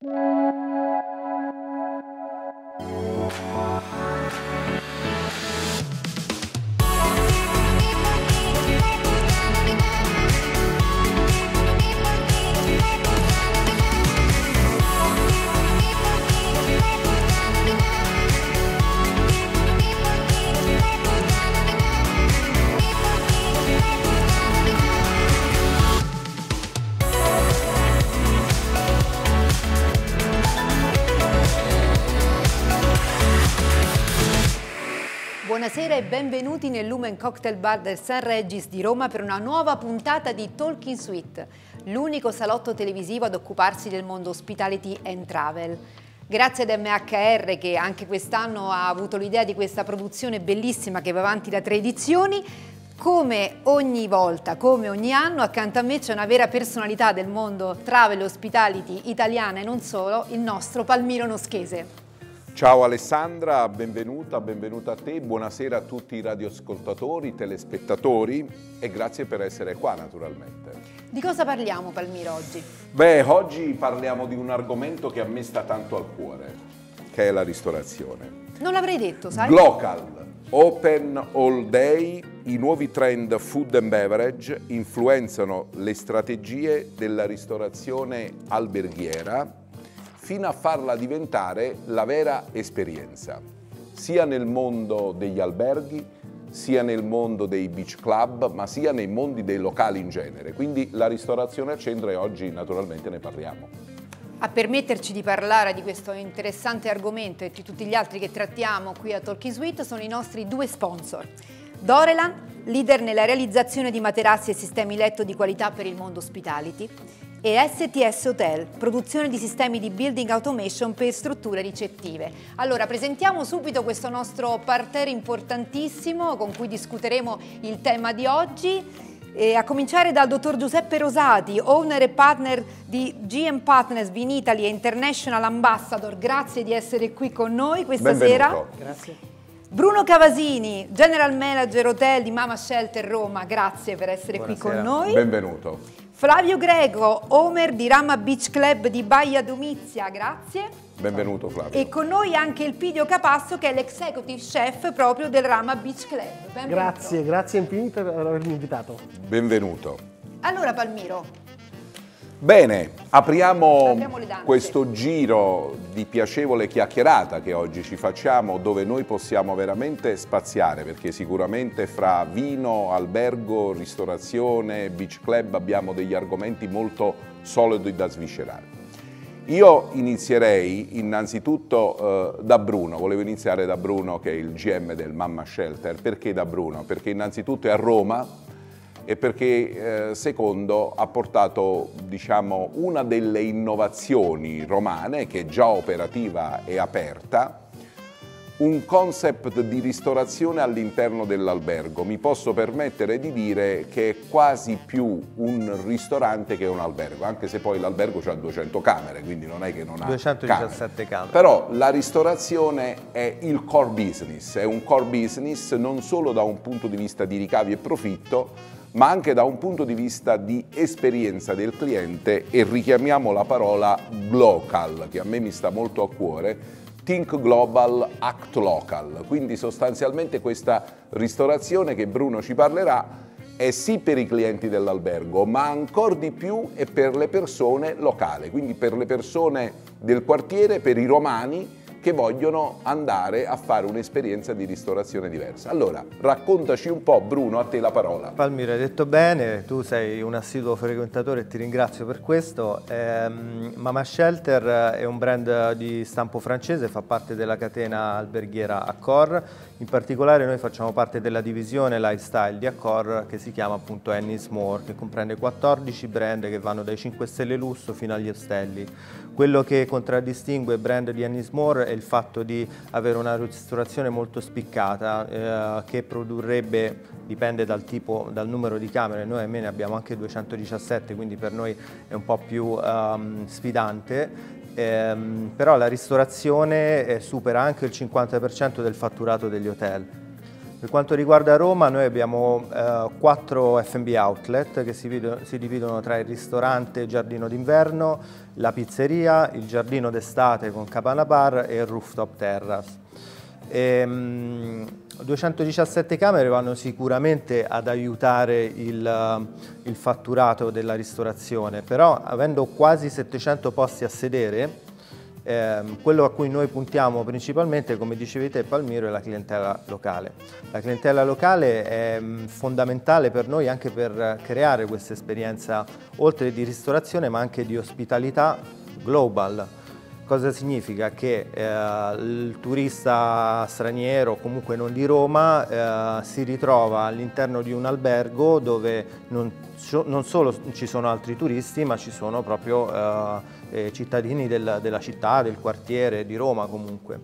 Buonasera e benvenuti nel Lumen Cocktail Bar del San Regis di Roma per una nuova puntata di Talking Suite, l'unico salotto televisivo ad occuparsi del mondo hospitality and travel. Grazie ad MHR che anche quest'anno ha avuto l'idea di questa produzione bellissima che va avanti da tre edizioni, come ogni volta, come ogni anno, accanto a me c'è una vera personalità del mondo travel hospitality italiana e non solo, il nostro Palmiro Noschese. Ciao Alessandra, benvenuta, benvenuta a te, buonasera a tutti i radioascoltatori, telespettatori e grazie per essere qua naturalmente. Di cosa parliamo Palmiro oggi? Beh, oggi parliamo di un argomento che a me sta tanto al cuore, che è la ristorazione. Non l'avrei detto, sai? Glocal, Open All Day, i nuovi trend food and beverage influenzano le strategie della ristorazione alberghiera fino a farla diventare la vera esperienza, sia nel mondo degli alberghi, sia nel mondo dei beach club, ma sia nei mondi dei locali in genere. Quindi la ristorazione al centro e oggi naturalmente ne parliamo. A permetterci di parlare di questo interessante argomento e di tutti gli altri che trattiamo qui a Talkie Suite sono i nostri due sponsor. Dorelan, leader nella realizzazione di materassi e sistemi letto di qualità per il mondo hospitality, e STS Hotel, produzione di sistemi di building automation per strutture ricettive. Allora, presentiamo subito questo nostro parterre importantissimo con cui discuteremo il tema di oggi. E a cominciare dal dottor Giuseppe Rosati, owner e partner di GM Partners Vin Italy e International Ambassador. Grazie di essere qui con noi questa Benvenuto. sera. Grazie. Bruno Cavasini, General Manager Hotel di Mama Shelter Roma, grazie per essere qui Buonasera. con noi. Benvenuto. Flavio Greco, owner di Rama Beach Club di Baia Domizia, grazie. Benvenuto Flavio. E con noi anche il Pidio Capasso che è l'executive chef proprio del Rama Beach Club. Benvenuto. Grazie, grazie infinite per avermi invitato. Benvenuto. Allora Palmiro, Bene, apriamo questo giro di piacevole chiacchierata che oggi ci facciamo dove noi possiamo veramente spaziare perché sicuramente fra vino, albergo, ristorazione, beach club abbiamo degli argomenti molto solidi da sviscerare. Io inizierei innanzitutto eh, da Bruno, volevo iniziare da Bruno che è il GM del Mamma Shelter. Perché da Bruno? Perché innanzitutto è a Roma, e perché eh, secondo ha portato diciamo, una delle innovazioni romane che è già operativa e aperta, un concept di ristorazione all'interno dell'albergo. Mi posso permettere di dire che è quasi più un ristorante che un albergo, anche se poi l'albergo ha 200 camere, quindi non è che non ha 217 camere. Però la ristorazione è il core business, è un core business non solo da un punto di vista di ricavi e profitto, ma anche da un punto di vista di esperienza del cliente e richiamiamo la parola local, che a me mi sta molto a cuore, Think Global, Act Local. Quindi sostanzialmente questa ristorazione che Bruno ci parlerà è sì per i clienti dell'albergo, ma ancora di più è per le persone locali, quindi per le persone del quartiere, per i romani che vogliono andare a fare un'esperienza di ristorazione diversa. Allora, raccontaci un po', Bruno, a te la parola. Palmiro, hai detto bene, tu sei un assiduo frequentatore e ti ringrazio per questo. Ehm, Mama Shelter è un brand di stampo francese, fa parte della catena alberghiera Accor. In particolare noi facciamo parte della divisione lifestyle di Accor che si chiama appunto Ennis More, che comprende 14 brand che vanno dai 5 stelle lusso fino agli ostelli. Quello che contraddistingue il brand di Ennis More è il fatto di avere una ristorazione molto spiccata eh, che produrrebbe, dipende dal tipo, dal numero di camere, noi almeno abbiamo anche 217 quindi per noi è un po' più ehm, sfidante, Ehm, però la ristorazione eh, supera anche il 50% del fatturato degli hotel. Per quanto riguarda Roma, noi abbiamo eh, quattro F&B outlet che si, si, dividono tra il ristorante e giardino d'inverno, la pizzeria, il giardino d'estate con cabana bar e il rooftop terrace. E, um, 217 camere vanno sicuramente ad aiutare il, il fatturato della ristorazione, però avendo quasi 700 posti a sedere, eh, quello a cui noi puntiamo principalmente, come dicevi te Palmiro, è la clientela locale. La clientela locale è mm, fondamentale per noi anche per creare questa esperienza, oltre di ristorazione, ma anche di ospitalità global. Cosa significa? Che eh, il turista straniero, comunque non di Roma, eh, si ritrova all'interno di un albergo dove non, non, solo ci sono altri turisti, ma ci sono proprio eh, eh, cittadini del, della città, del quartiere, di Roma comunque.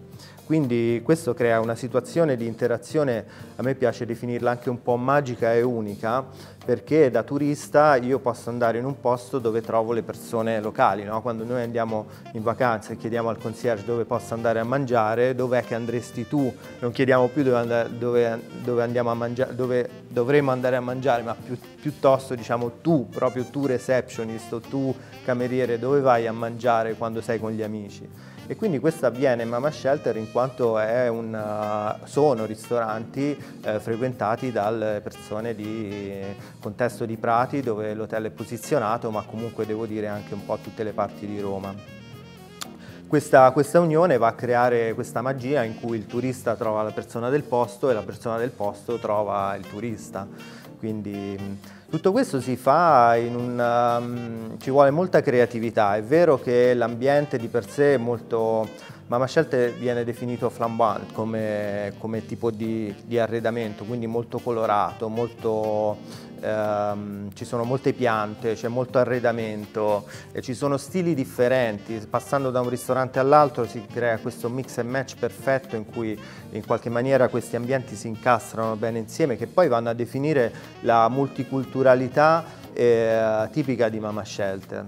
Quindi questo crea una situazione di interazione, a me piace definirla anche un po' magica e unica, perché da turista io posso andare in un posto dove trovo le persone locali, no? quando noi andiamo in vacanza e chiediamo al concierge dove posso andare a mangiare, dov'è che andresti tu, non chiediamo più dove, andare, dove, dove, mangiare, dove dovremmo andare a mangiare, ma più, piuttosto diciamo tu, proprio tu receptionist o tu cameriere, dove vai a mangiare quando sei con gli amici e quindi questo avviene in Mama Shelter in quanto una, sono ristoranti eh, frequentati dalle persone di contesto di Prati dove l'hotel è posizionato ma comunque devo dire anche un po' tutte le parti di Roma. Questa, questa, unione va a creare questa magia in cui il turista trova la persona del posto e la persona del posto trova il turista. Quindi tutto questo si fa in un... Um, ci vuole molta creatività. È vero che l'ambiente di per sé è molto... Mama Scelte viene definito flambant come, come tipo di, di, arredamento, quindi molto colorato, molto ehm, ci sono molte piante, c'è molto arredamento, ci sono stili differenti, passando da un ristorante all'altro si crea questo mix and match perfetto in cui in qualche maniera questi ambienti si incastrano bene insieme che poi vanno a definire la multiculturalità eh, tipica di Mama Shelter.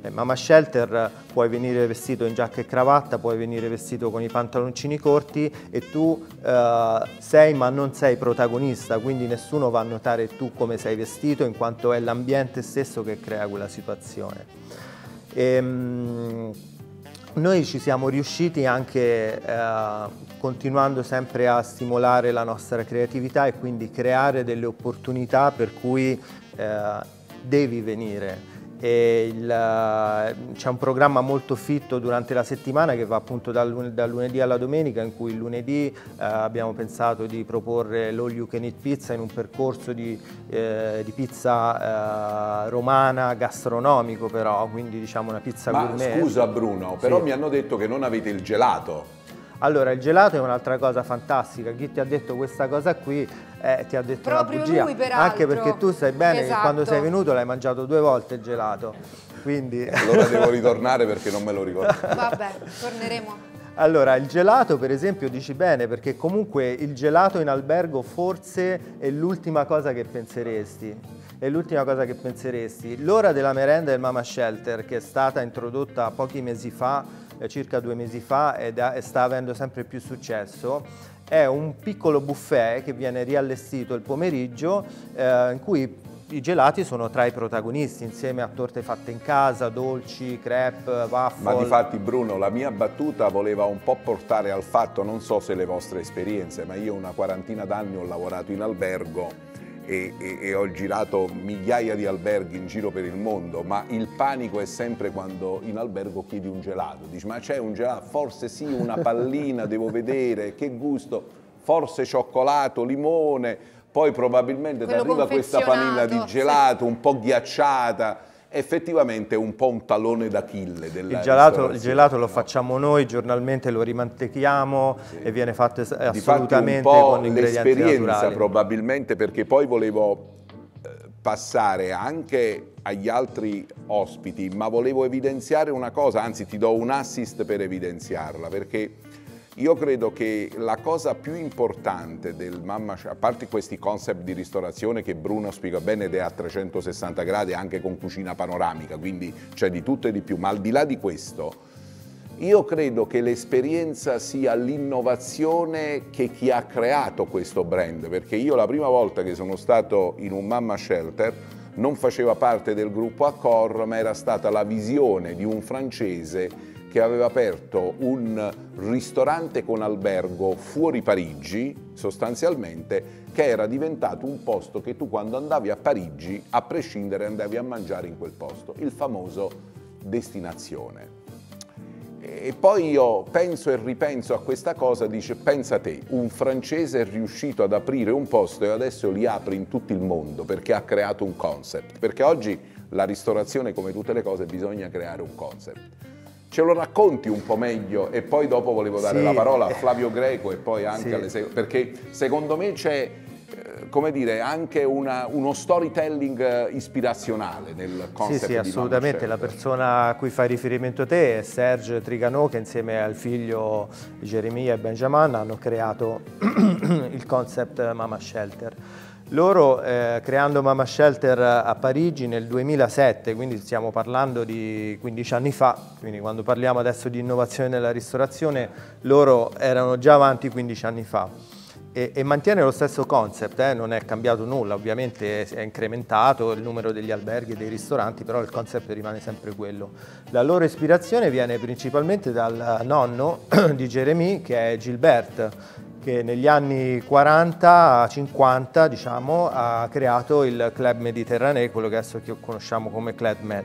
Eh, Mama Shelter puoi venire vestito in giacca e cravatta, puoi venire vestito con i pantaloncini corti e tu eh, sei ma non sei protagonista, quindi nessuno va a notare tu come sei vestito in quanto è l'ambiente stesso che crea quella situazione. E, ehm, noi ci siamo riusciti anche eh, continuando sempre a stimolare la nostra creatività e quindi creare delle opportunità per cui eh, devi venire. C'è un programma molto fitto durante la settimana che va appunto dal, lunedì, dal lunedì alla domenica in cui il lunedì eh, abbiamo pensato di proporre l'All You Can Eat Pizza in un percorso di, eh, di pizza eh, romana gastronomico però, quindi diciamo una pizza Ma gourmet. scusa Bruno, però sì. mi hanno detto che non avete il gelato. Allora, il gelato è un'altra cosa fantastica. Chi ti ha detto questa cosa qui eh, ti ha detto Proprio una bugia. Lui, Anche perché tu sai bene esatto. che quando sei venuto l'hai mangiato due volte il gelato. Quindi... Allora devo ritornare perché non me lo ricordo. Vabbè, torneremo. Allora, il gelato per esempio dici bene perché comunque il gelato in albergo forse è l'ultima cosa che penseresti. È l'ultima cosa che penseresti. L'ora della merenda del Mama Shelter che è stata introdotta pochi mesi fa, circa due mesi fa è, sta avendo sempre più successo, è un piccolo buffet che viene riallestito il pomeriggio eh, in cui i gelati sono tra i protagonisti insieme a torte fatte in casa, dolci, crepe, waffle. Ma di fatti Bruno, la mia battuta voleva un po' portare al fatto, non so se le vostre esperienze, ma io una quarantina d'anni ho lavorato in albergo e, e, e, ho girato migliaia di alberghi in giro per il mondo, ma il panico è sempre quando in albergo chiedi un gelato. Dici, ma c'è un gelato? Forse sì, una pallina, devo vedere, che gusto? Forse cioccolato, limone, poi probabilmente ti arriva questa pallina di gelato un po' ghiacciata effettivamente è un po' un talone d'Achille della il gelato, il gelato lo facciamo noi, giornalmente lo rimantechiamo sì. e viene fatto assolutamente con ingredienti l'esperienza probabilmente perché poi volevo eh, passare anche agli altri ospiti, ma volevo evidenziare una cosa, anzi ti do un assist per evidenziarla, perché io credo che la cosa più importante del Mamma a parte questi concept di ristorazione che Bruno spiega bene ed è a 360 gradi anche con cucina panoramica, quindi c'è di tutto e di più, ma al di là di questo, Io credo che l'esperienza sia l'innovazione che chi ha creato questo brand, perché io la prima volta che sono stato in un mamma shelter non faceva parte del gruppo Accor, ma era stata la visione di un francese che aveva aperto un ristorante con albergo fuori Parigi, sostanzialmente, che era diventato un posto che tu quando andavi a Parigi, a prescindere, andavi a mangiare in quel posto, il famoso destinazione. E poi io penso e ripenso a questa cosa, dice, pensa te, un francese è riuscito ad aprire un posto e adesso li apre in tutto il mondo perché ha creato un concept, perché oggi la ristorazione, come tutte le cose, bisogna creare un concept. Ce lo racconti un po' meglio e poi dopo volevo dare sì. la parola a Flavio Greco e poi anche sì. alle... perché secondo me c'è come dire, anche una, uno storytelling eh, ispirazionale nel concept Sì, sì, assolutamente. La persona a cui fai riferimento te è Serge Trigano, che insieme al figlio Geremia e Benjamin hanno creato il concept Mama Shelter. Loro eh, creando Mama Shelter a Parigi nel 2007, quindi stiamo parlando di 15 anni fa, quindi quando parliamo adesso di innovazione nella ristorazione, loro erano già avanti 15 anni fa e, e mantiene lo stesso concept, eh? non è cambiato nulla, ovviamente è incrementato il numero degli alberghi e dei ristoranti, però il concept rimane sempre quello. La loro ispirazione viene principalmente dal nonno di Jeremy che è Gilbert, che negli anni 40-50 diciamo, ha creato il Club Mediterraneo, quello che adesso conosciamo come Club Med.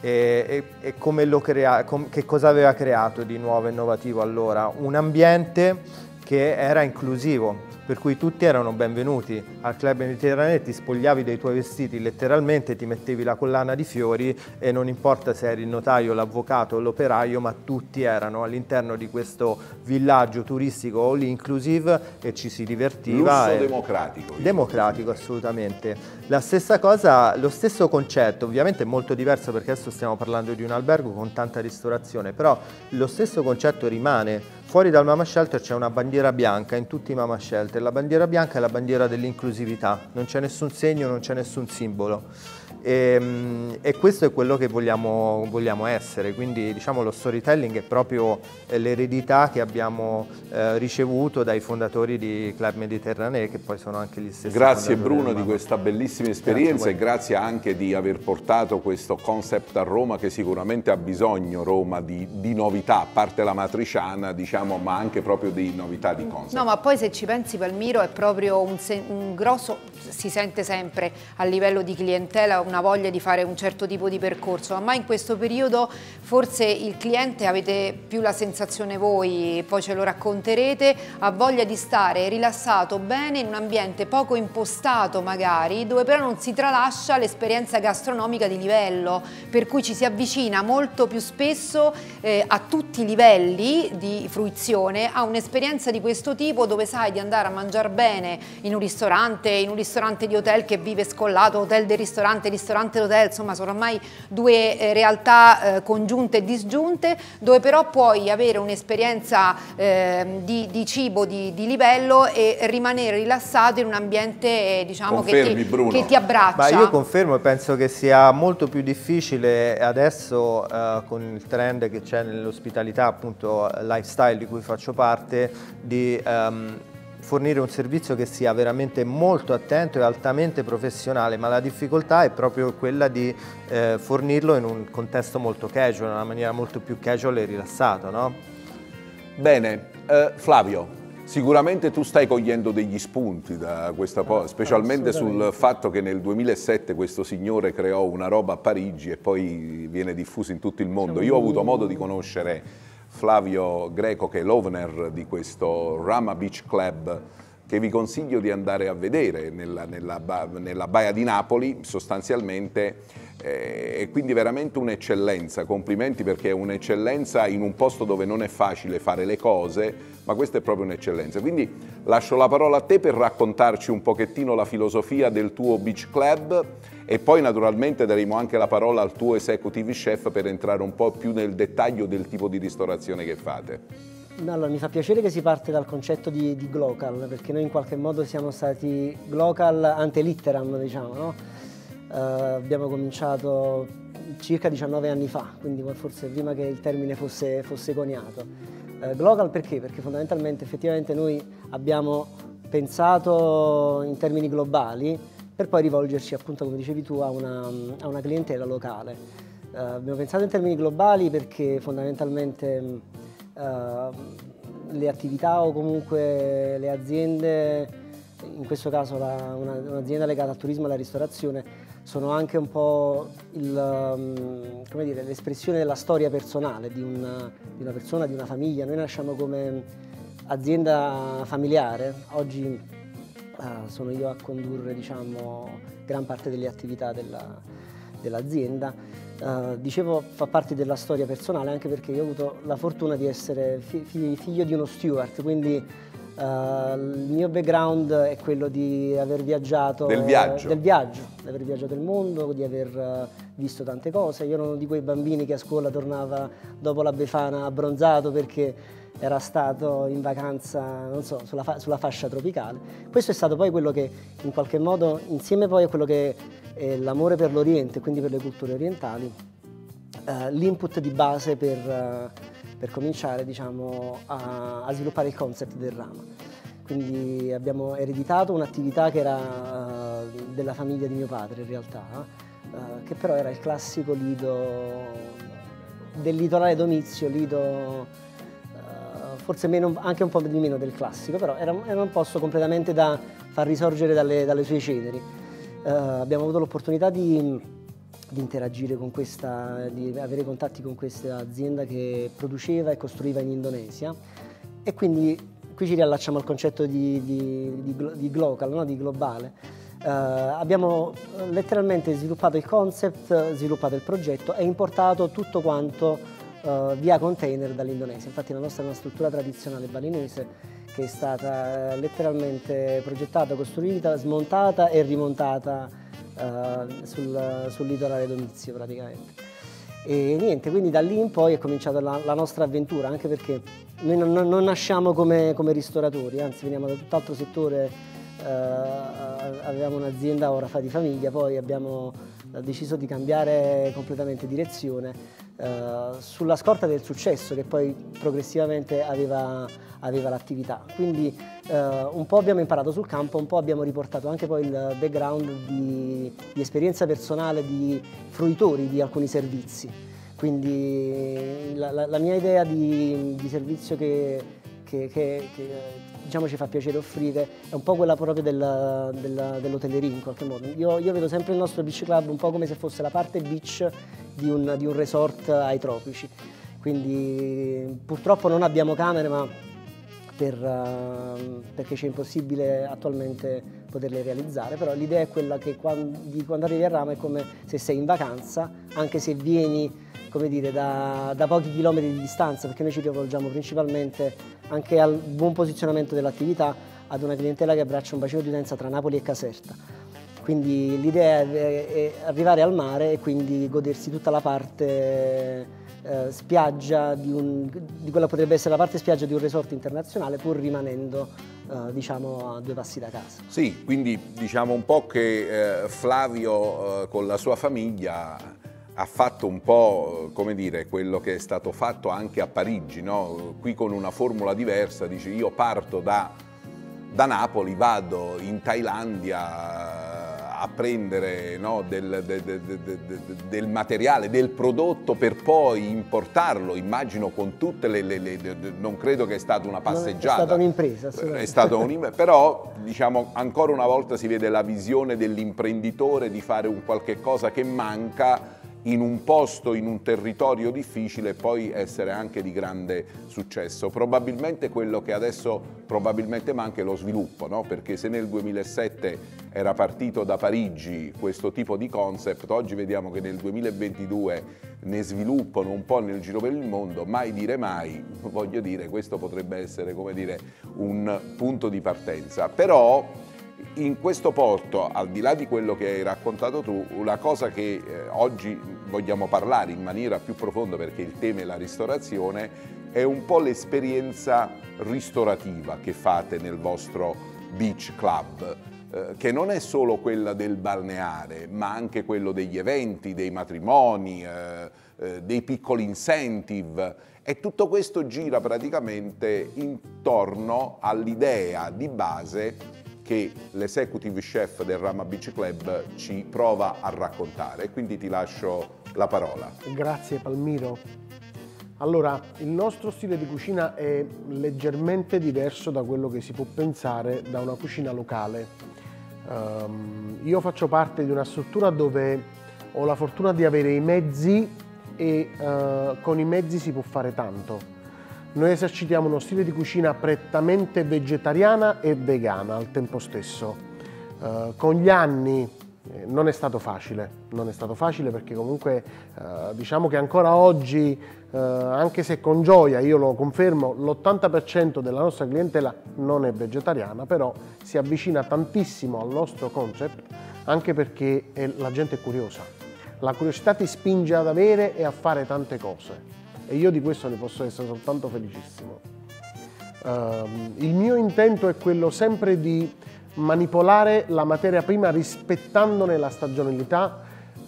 E, e, e crea, com, che cosa aveva creato di nuovo e innovativo allora? Un ambiente che era inclusivo, per cui tutti erano benvenuti al club mediterraneo, ti spogliavi dei tuoi vestiti letteralmente, ti mettevi la collana di fiori e non importa se eri il notaio, l'avvocato o l'operaio, ma tutti erano all'interno di questo villaggio turistico all inclusive e ci si divertiva. Lusso e... democratico. Democratico, assolutamente. La stessa cosa, lo stesso concetto, ovviamente è molto diverso perché adesso stiamo parlando di un albergo con tanta ristorazione, però lo stesso concetto rimane Fuori dal Mama Shelter c'è una bandiera bianca in tutti i Mama Shelter. La bandiera bianca è la bandiera dell'inclusività, non c'è nessun segno, non c'è nessun simbolo. E, ehm, e, questo è quello che vogliamo, vogliamo, essere, quindi diciamo lo storytelling è proprio eh, l'eredità che abbiamo eh, ricevuto dai fondatori di Club Mediterranee che poi sono anche gli stessi. Grazie Bruno di questa bellissima esperienza grazie e grazie anche di aver portato questo concept a Roma che sicuramente ha bisogno Roma di, di novità, a parte la matriciana diciamo ma anche proprio di novità di concept. No ma poi se ci pensi Palmiro è proprio un, un grosso, si sente sempre a livello di clientela una voglia di fare un certo tipo di percorso, ma in questo periodo forse il cliente avete più la sensazione voi, poi ce lo racconterete, ha voglia di stare rilassato bene in un ambiente poco impostato magari, dove però non si tralascia l'esperienza gastronomica di livello, per cui ci si avvicina molto più spesso eh, a tutti i livelli di fruizione a un'esperienza di questo tipo dove sai di andare a mangiare bene in un ristorante, in un ristorante di hotel che vive scollato, hotel del ristorante, ristorante d'hotel, insomma sono ormai due eh, realtà eh, congiunte e disgiunte, dove però puoi avere un'esperienza eh, di, di, cibo di, di, livello e rimanere rilassato in un ambiente diciamo, che, ti, che, ti, abbraccia. Ma io confermo e penso che sia molto più difficile adesso eh, con il trend che c'è nell'ospitalità, appunto lifestyle di cui faccio parte, di um, fornire un servizio che sia veramente molto attento e altamente professionale, ma la difficoltà è proprio quella di eh, fornirlo in un contesto molto casual, in una maniera molto più casual e rilassata. No? Bene, eh, Flavio, Sicuramente tu stai cogliendo degli spunti da questa cosa, specialmente sul fatto che nel 2007 questo signore creò una roba a Parigi e poi viene diffusa in tutto il mondo. Io ho avuto modo di conoscere Flavio Greco che è l'owner di questo Rama Beach Club che vi consiglio di andare a vedere nella, nella, nella Baia di Napoli sostanzialmente eh, e quindi veramente un'eccellenza, complimenti perché è un'eccellenza in un posto dove non è facile fare le cose, ma questa è proprio un'eccellenza. Quindi lascio la parola a te per raccontarci un pochettino la filosofia del tuo beach club e poi naturalmente daremo anche la parola al tuo executive chef per entrare un po' più nel dettaglio del tipo di ristorazione che fate. Allora, mi fa piacere che si parte dal concetto di, di glocal, perché noi in qualche modo siamo stati glocal ante litteram, diciamo, no? uh, abbiamo cominciato circa 19 anni fa, quindi forse prima che il termine fosse, fosse coniato. Eh, Glocal perché? Perché fondamentalmente effettivamente noi abbiamo pensato in termini globali per poi rivolgerci appunto come dicevi tu a una, a una clientela locale. Eh, abbiamo pensato in termini globali perché fondamentalmente le attività o comunque le aziende, in questo caso un'azienda legata al turismo e alla ristorazione, sono anche un po' dire, l'espressione della storia personale di una, di una, persona, di una famiglia. Noi nasciamo come azienda familiare, oggi uh, sono io a condurre diciamo, gran parte delle attività della, dell'azienda. Uh, dicevo fa parte della storia personale anche perché io ho avuto la fortuna di essere fi- figlio di uno steward, quindi Uh, il mio background è quello di aver viaggiato del viaggio. del viaggio, di aver viaggiato il mondo, di aver uh, visto tante cose. Io ero uno di quei bambini che a scuola tornava dopo la Befana abbronzato perché era stato in vacanza, non so, sulla, fa- sulla fascia tropicale. Questo è stato poi quello che in qualche modo, insieme poi a quello che è l'amore per l'Oriente, quindi per le culture orientali, uh, l'input di base per per cominciare diciamo, a, a, sviluppare il concept del rama. Quindi abbiamo ereditato un'attività che era uh, della famiglia di mio padre in realtà, uh, che però era il classico lido del litorale Domizio, lido forse meno, anche un po' di meno del classico, però era, era un posto completamente da far risorgere dalle, dalle sue ceneri. Abbiamo avuto l'opportunità di di interagire con questa, di avere contatti con questa azienda che produceva e costruiva in Indonesia e quindi qui ci riallacciamo al concetto di, di, di, global, no? di globale. Uh, abbiamo letteralmente sviluppato il concept, sviluppato il progetto e importato tutto quanto uh, via container dall'Indonesia. Infatti la nostra è una struttura tradizionale balinese che è stata uh, letteralmente progettata, costruita, smontata e rimontata uh, sul, sul, litorale Domizio praticamente. E niente, quindi da lì in poi è cominciata la, la nostra avventura, anche perché noi non, non nasciamo come, come, ristoratori, anzi veniamo da tutt'altro settore, uh, avevamo un'azienda ora di famiglia, poi abbiamo deciso di cambiare completamente direzione uh, sulla scorta del successo che poi progressivamente aveva aveva l'attività. Quindi eh, un po' abbiamo imparato sul campo, un po' abbiamo riportato anche poi il background di, di esperienza personale di fruitori di alcuni servizi. Quindi la, la, la mia idea di, di servizio che, che, che, che diciamo, ci fa piacere offrire è un po' quella proprio del, del, dell'hotelleria in qualche modo. Io, io, vedo sempre il nostro beach club un po' come se fosse la parte beach di un, di un resort ai tropici. Quindi purtroppo non abbiamo camere ma per, uh, perché c'è impossibile attualmente poterle realizzare, però l'idea è quella che quando, di quando arrivi a Rama è come se sei in vacanza, anche se vieni come dire, da, da, pochi chilometri di distanza, perché noi ci rivolgiamo principalmente anche al buon posizionamento dell'attività ad una clientela che abbraccia un bacino di utenza tra Napoli e Caserta. Quindi l'idea è, è arrivare al mare e quindi godersi tutta la parte eh, spiaggia di, un, di, quella potrebbe essere la parte spiaggia di un resort internazionale pur rimanendo eh, diciamo a due passi da casa. Sì, quindi diciamo un po' che eh, Flavio eh, con la sua famiglia ha fatto un po' come dire quello che è stato fatto anche a Parigi, no? qui con una formula diversa, dice io parto da, da Napoli, vado in Thailandia a prendere no, del, de, de, de, del, materiale, del prodotto per poi importarlo, immagino con tutte le... le, le non credo che è stata una passeggiata. È stata un'impresa. È stata un'impresa, però diciamo ancora una volta si vede la visione dell'imprenditore di fare un qualche cosa che manca in un posto, in un territorio difficile e poi essere anche di grande successo. Probabilmente quello che adesso probabilmente manca è lo sviluppo, no? perché se nel 2007 era partito da Parigi questo tipo di concept, oggi vediamo che nel 2022 ne sviluppano un po' nel giro per il mondo, mai dire mai, voglio dire, questo potrebbe essere come dire, un punto di partenza. Però in questo porto, al di là di quello che hai raccontato tu, una cosa che eh, oggi vogliamo parlare in maniera più profonda perché il tema è la ristorazione, è un po' l'esperienza ristorativa che fate nel vostro beach club. eh, che non è solo quella del balneare, ma anche quello degli eventi, dei matrimoni, eh, eh, dei piccoli incentive e tutto questo gira praticamente intorno all'idea di base che l'executive chef del Rama Beach Club ci prova a raccontare. Quindi ti lascio la parola. Grazie Palmiro. Allora, il nostro stile di cucina è leggermente diverso da quello che si può pensare da una cucina locale. Um, io faccio parte di una struttura dove ho la fortuna di avere i mezzi e uh, con i mezzi si può fare tanto. Noi esercitiamo uno stile di cucina prettamente vegetariana e vegana al tempo stesso. Uh, con gli anni eh, non è stato facile, non è stato facile perché comunque eh, diciamo che ancora oggi, eh, anche se con gioia, io lo confermo, l'80% della nostra clientela non è vegetariana, però si avvicina tantissimo al nostro concept anche perché la gente è curiosa. La curiosità ti spinge ad avere e a fare tante cose e io di questo ne posso essere soltanto felicissimo. Uh, il mio intento è quello sempre di manipolare la materia prima rispettandone la stagionalità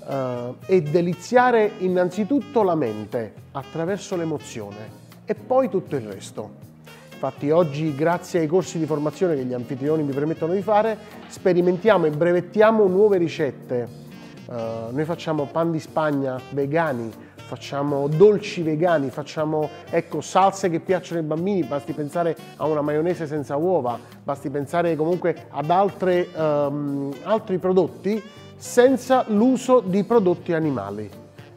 eh, e deliziare innanzitutto la mente attraverso l'emozione e poi tutto il resto. Infatti oggi, grazie ai corsi di formazione che gli anfitrioni mi permettono di fare, sperimentiamo e brevettiamo nuove ricette. Uh, noi facciamo pan di Spagna vegani, facciamo dolci vegani, facciamo ecco, salse che piacciono ai bambini, basti pensare a una maionese senza uova, basti pensare comunque ad altre, um, altri prodotti senza l'uso di prodotti animali.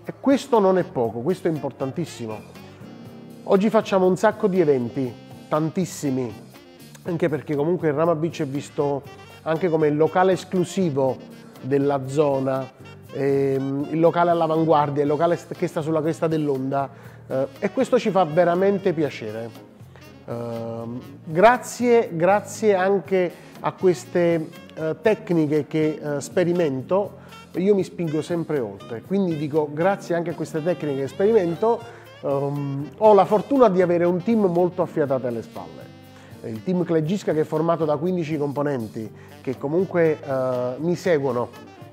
E questo non è poco, questo è importantissimo. Oggi facciamo un sacco di eventi, tantissimi, anche perché comunque il Rama Beach è visto anche come il locale esclusivo della zona, ehm, il locale all'avanguardia, il locale che sta sulla cresta dell'onda eh, e questo ci fa veramente piacere. Uh, grazie, grazie anche a queste uh, tecniche che uh, sperimento, io mi spingo sempre oltre. Quindi dico grazie anche a queste tecniche che sperimento, um, ho la fortuna di avere un team molto affiatato alle spalle. Il team Clegisca che è formato da 15 componenti che comunque mi seguono.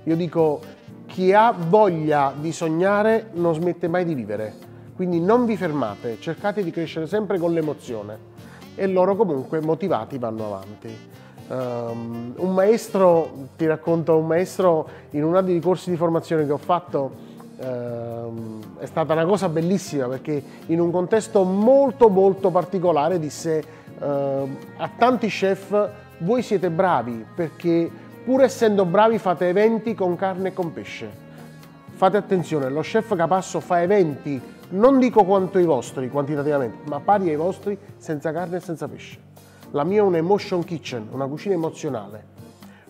Io dico chi ha voglia di sognare non smette mai di vivere. Quindi non vi fermate, cercate di crescere sempre con l'emozione e loro comunque motivati vanno avanti. Um, un maestro, ti racconto, un maestro in uno dei corsi di formazione che ho fatto um, è stata una cosa bellissima perché in un contesto molto molto particolare disse uh, a tanti chef voi siete bravi perché pur essendo bravi fate eventi con carne e con pesce. Fate attenzione, lo chef Capasso fa eventi, non dico quanto i vostri quantitativamente, ma pari ai vostri senza carne e senza pesce. La mia è una emotion kitchen, una cucina emozionale,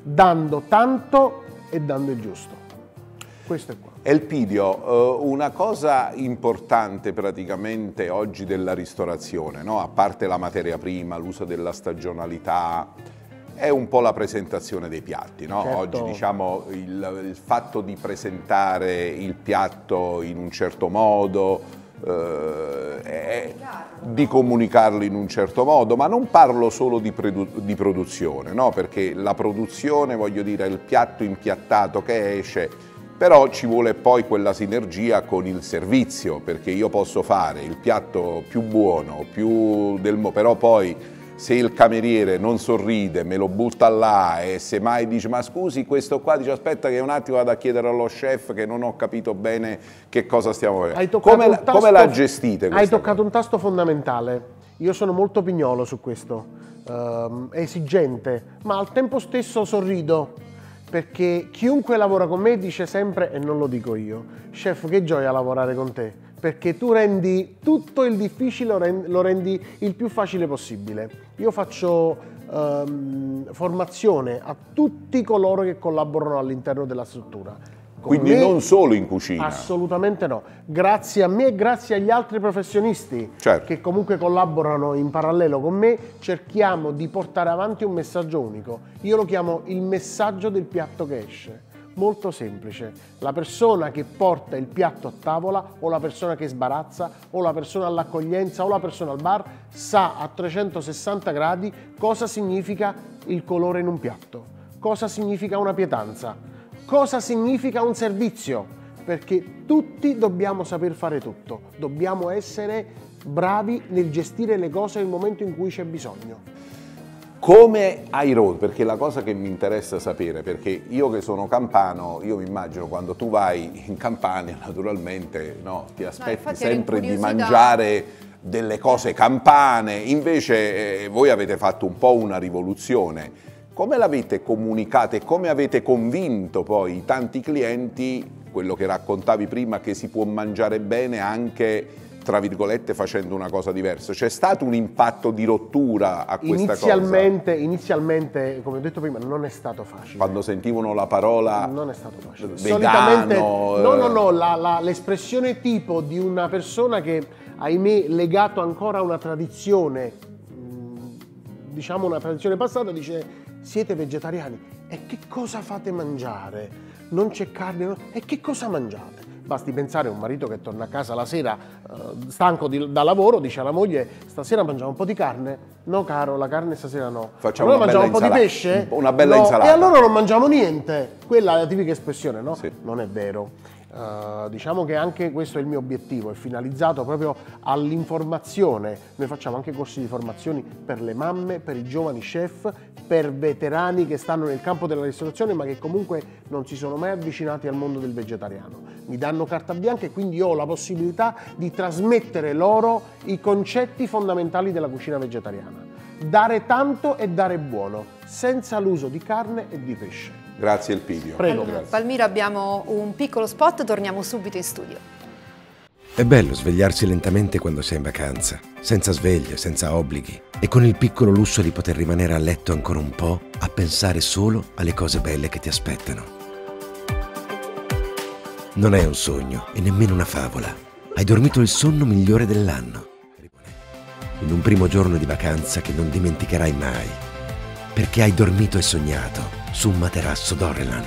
dando tanto e dando il giusto. Questo è qua. Elpidio, eh, una cosa importante praticamente oggi della ristorazione, no? a parte la materia prima, l'uso della stagionalità, è un po' la presentazione dei piatti. No? Certo. Oggi diciamo il, il, fatto di presentare il piatto in un certo modo, eh, di comunicarlo in un certo modo, ma non parlo solo di, di produzione, no? perché la produzione, voglio dire, il piatto impiattato che esce, però ci vuole poi quella sinergia con il servizio, perché io posso fare il piatto più buono, più del, però poi se il cameriere non sorride, me lo butta là e se mai dice ma scusi questo qua dice aspetta che un attimo vado a chiedere allo chef che non ho capito bene che cosa stiamo facendo. Come, tasto, come, la gestite? Hai toccato cosa? un tasto fondamentale, io sono molto pignolo su questo, uh, esigente, ma al tempo stesso sorrido perché chiunque lavora con me dice sempre, e non lo dico io, chef che gioia lavorare con te perché tu rendi tutto il difficile, lo rendi il più facile possibile. Io faccio um, formazione a tutti coloro che collaborano all'interno della struttura. Con Quindi me, non solo in cucina? Assolutamente no. Grazie a me e grazie agli altri professionisti certo. che comunque collaborano in parallelo con me, cerchiamo di portare avanti un messaggio unico. Io lo chiamo il messaggio del piatto che esce molto semplice. La persona che porta il piatto a tavola o la persona che sbarazza o la persona all'accoglienza o la persona al bar sa a 360 gradi cosa significa il colore in un piatto. cosa significa una pietanza, cosa significa un servizio, perché tutti dobbiamo saper fare tutto, dobbiamo essere bravi nel gestire le cose nel momento in cui c'è bisogno. Come hai rotto? Perché la cosa che mi interessa sapere, perché io che sono campano, io mi immagino quando tu vai in Campania, naturalmente no, ti aspetti infatti sempre di mangiare delle cose campane, invece eh, voi avete fatto un po' una rivoluzione. Come l'avete comunicata e come avete convinto poi i tanti clienti, quello che raccontavi prima, che si può mangiare bene anche tra virgolette facendo una cosa diversa? C'è stato un impatto di rottura a questa Inizialmente, inizialmente, come ho detto prima, non è stato facile. cosa? Quando sentivano la parola Non è stato facile. vegano, Solitamente, no, no, eh, no, la- la- l'espressione tipo di una persona che, ahimè, legato ancora a una tradizione, mh, diciamo una tradizione passata, dice siete vegetariani e che cosa fate mangiare? Non c'è carne, no? e che cosa mangiate? Basti pensare a un marito che torna a casa la sera eh, stanco di- da lavoro, dice alla moglie stasera mangiamo un po' di carne? No caro, la carne stasera no. Facciamo allora una mangiamo un po' di pesce? Una bella No. insalata. E allora non mangiamo niente. Quella è la tipica espressione, no? Sì. Non è vero. Eh, diciamo che anche questo è il mio obiettivo, è finalizzato proprio all'informazione. Noi facciamo anche corsi di formazioni per le mamme, per i giovani chef, per veterani che stanno nel campo della ristorazione ma che comunque non si sono mai avvicinati al mondo del vegetariano. Mi danno carta bianca e quindi ho la possibilità di trasmettere loro i concetti fondamentali della cucina vegetariana. Dare tanto e dare buono, senza l'uso di carne e di pesce. Grazie Elpidio. Prego. Allora, Palmiro abbiamo un piccolo spot, torniamo subito in studio. È bello svegliarsi lentamente quando sei in vacanza, senza sveglie, senza obblighi e con il piccolo lusso di poter rimanere a letto ancora un po' a pensare solo alle cose belle che ti aspettano. Non è un sogno e nemmeno una favola. Hai dormito il sonno migliore dell'anno. In un primo giorno di vacanza che non dimenticherai mai. Perché hai dormito e sognato su un materasso Dorelan.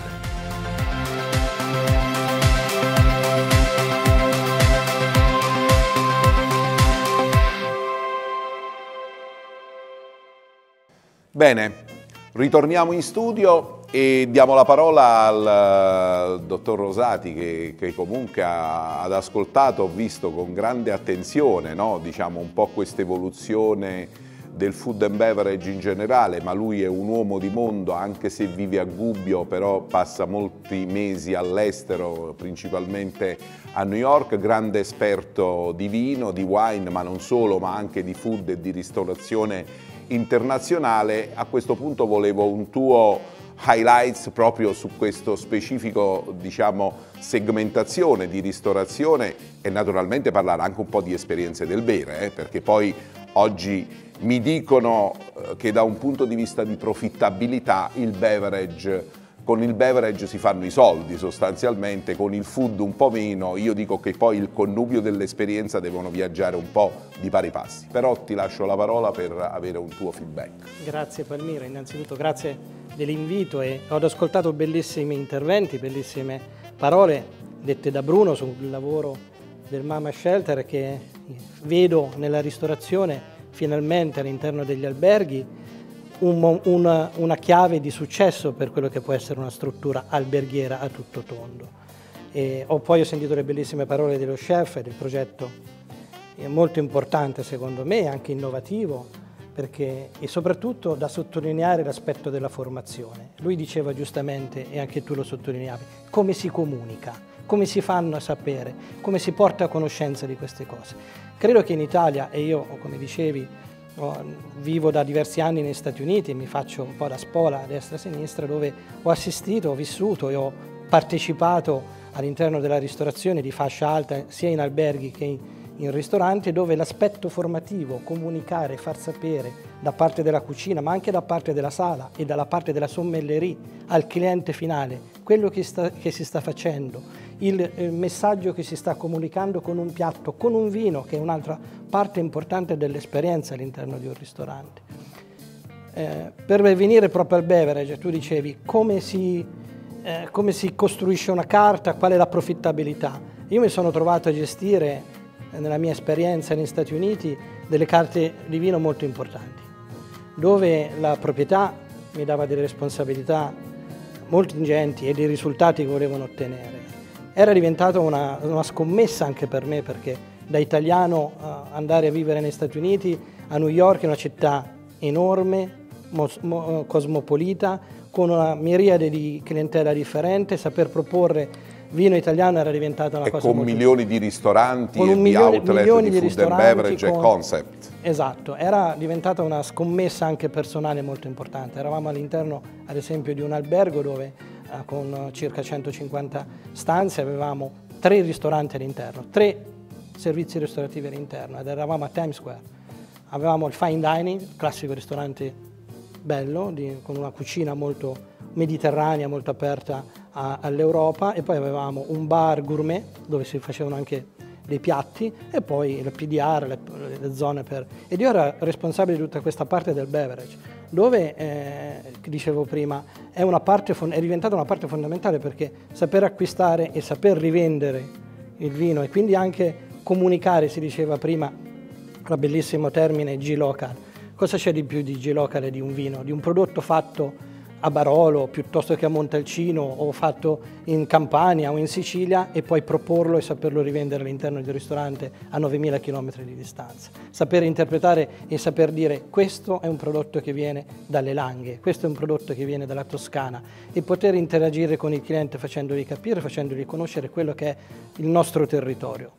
Bene, ritorniamo in studio e diamo la parola al eh, dottor Rosati che, che comunque ha, ad ascoltato, ho visto con grande attenzione, no? diciamo un po' questa evoluzione del food and beverage in generale, ma lui è un uomo di mondo, anche se vive a Gubbio, però passa molti mesi all'estero, principalmente a New York, grande esperto di vino, di wine, ma non solo, ma anche di food e di ristorazione internazionale. A questo punto volevo un tuo highlights proprio su questo specifico, diciamo, segmentazione di ristorazione e naturalmente parlare anche un po' di esperienze del bere, eh, perché poi oggi mi dicono eh, che da un punto di vista di profittabilità il beverage con il beverage si fanno i soldi sostanzialmente, con il food un po' meno, io dico che poi il connubio dell'esperienza devono viaggiare un po' di pari passi. Però ti lascio la parola per avere un tuo feedback. Grazie Palmiro, innanzitutto grazie dell'invito e ho ascoltato bellissimi interventi, bellissime parole dette da Bruno sul lavoro del Mama Shelter che vedo nella ristorazione finalmente all'interno degli alberghi un una, una chiave di successo per quello che può essere una struttura alberghiera a tutto tondo. E ho poi ho sentito le bellissime parole dello chef del progetto è molto importante secondo me, anche innovativo, perché, e soprattutto da sottolineare l'aspetto della formazione. Lui diceva giustamente, e anche tu lo sottolineavi, come si comunica, come si fanno a sapere, come si porta a conoscenza di queste cose. Credo che in Italia, e io come dicevi, vivo da diversi anni negli Stati Uniti e mi faccio un po' da spola a destra e a sinistra, dove ho assistito, ho vissuto e ho partecipato all'interno della ristorazione di fascia alta sia in alberghi che in, in ristoranti dove l'aspetto formativo, comunicare, far sapere da parte della cucina ma anche da parte della sala e dalla parte della sommellerie al cliente finale quello che, sta- che si sta facendo, il, eh, messaggio che si sta comunicando con un piatto, con un vino che è un'altra parte importante dell'esperienza all'interno di un ristorante. Eh, per venire proprio al beverage, tu dicevi come si, eh, come si costruisce una carta, qual è la profittabilità. Io mi sono trovato a gestire, eh, nella mia esperienza negli Stati Uniti, delle carte di vino molto importanti, dove la proprietà mi dava delle responsabilità molto ingenti e dei risultati che volevano ottenere. Era diventata una, una scommessa anche per me perché da italiano uh, andare a vivere negli Stati Uniti, a New York è una città enorme, cosmopolita, con una miriade di clientela differente, saper proporre vino italiano era diventata una e cosa con molto milioni di ristoranti con e milione, di outlet milioni di di food and ristoranti beverage con- e concept. Esatto, era diventata una scommessa anche personale molto importante. Eravamo all'interno, ad esempio, di un albergo dove eh, con circa 150 stanze avevamo tre ristoranti all'interno, tre servizi ristorativi all'interno ed eravamo a Times Square. Avevamo il fine dining, classico ristorante bello, di- con una cucina molto mediterranea, molto aperta all'Europa e poi avevamo un bar gourmet dove si facevano anche dei piatti e poi il PDR, le, le zone per... Ed io ero responsabile di tutta questa parte del beverage, dove, eh, dicevo prima, è, è diventata una parte fondamentale perché saper acquistare e saper rivendere il vino e quindi anche comunicare, si diceva prima, il bellissimo termine G-Local. Cosa c'è di più di G-Local e di un vino? Di un prodotto fatto a Barolo piuttosto che a Montalcino o fatto in Campania o in Sicilia e poi proporlo e saperlo rivendere all'interno del ristorante a 9000 km di distanza. Saper interpretare e saper dire questo è un prodotto che viene dalle Langhe, questo è un prodotto che viene dalla Toscana e poter interagire con il cliente facendogli capire, facendogli conoscere quello che è il nostro territorio.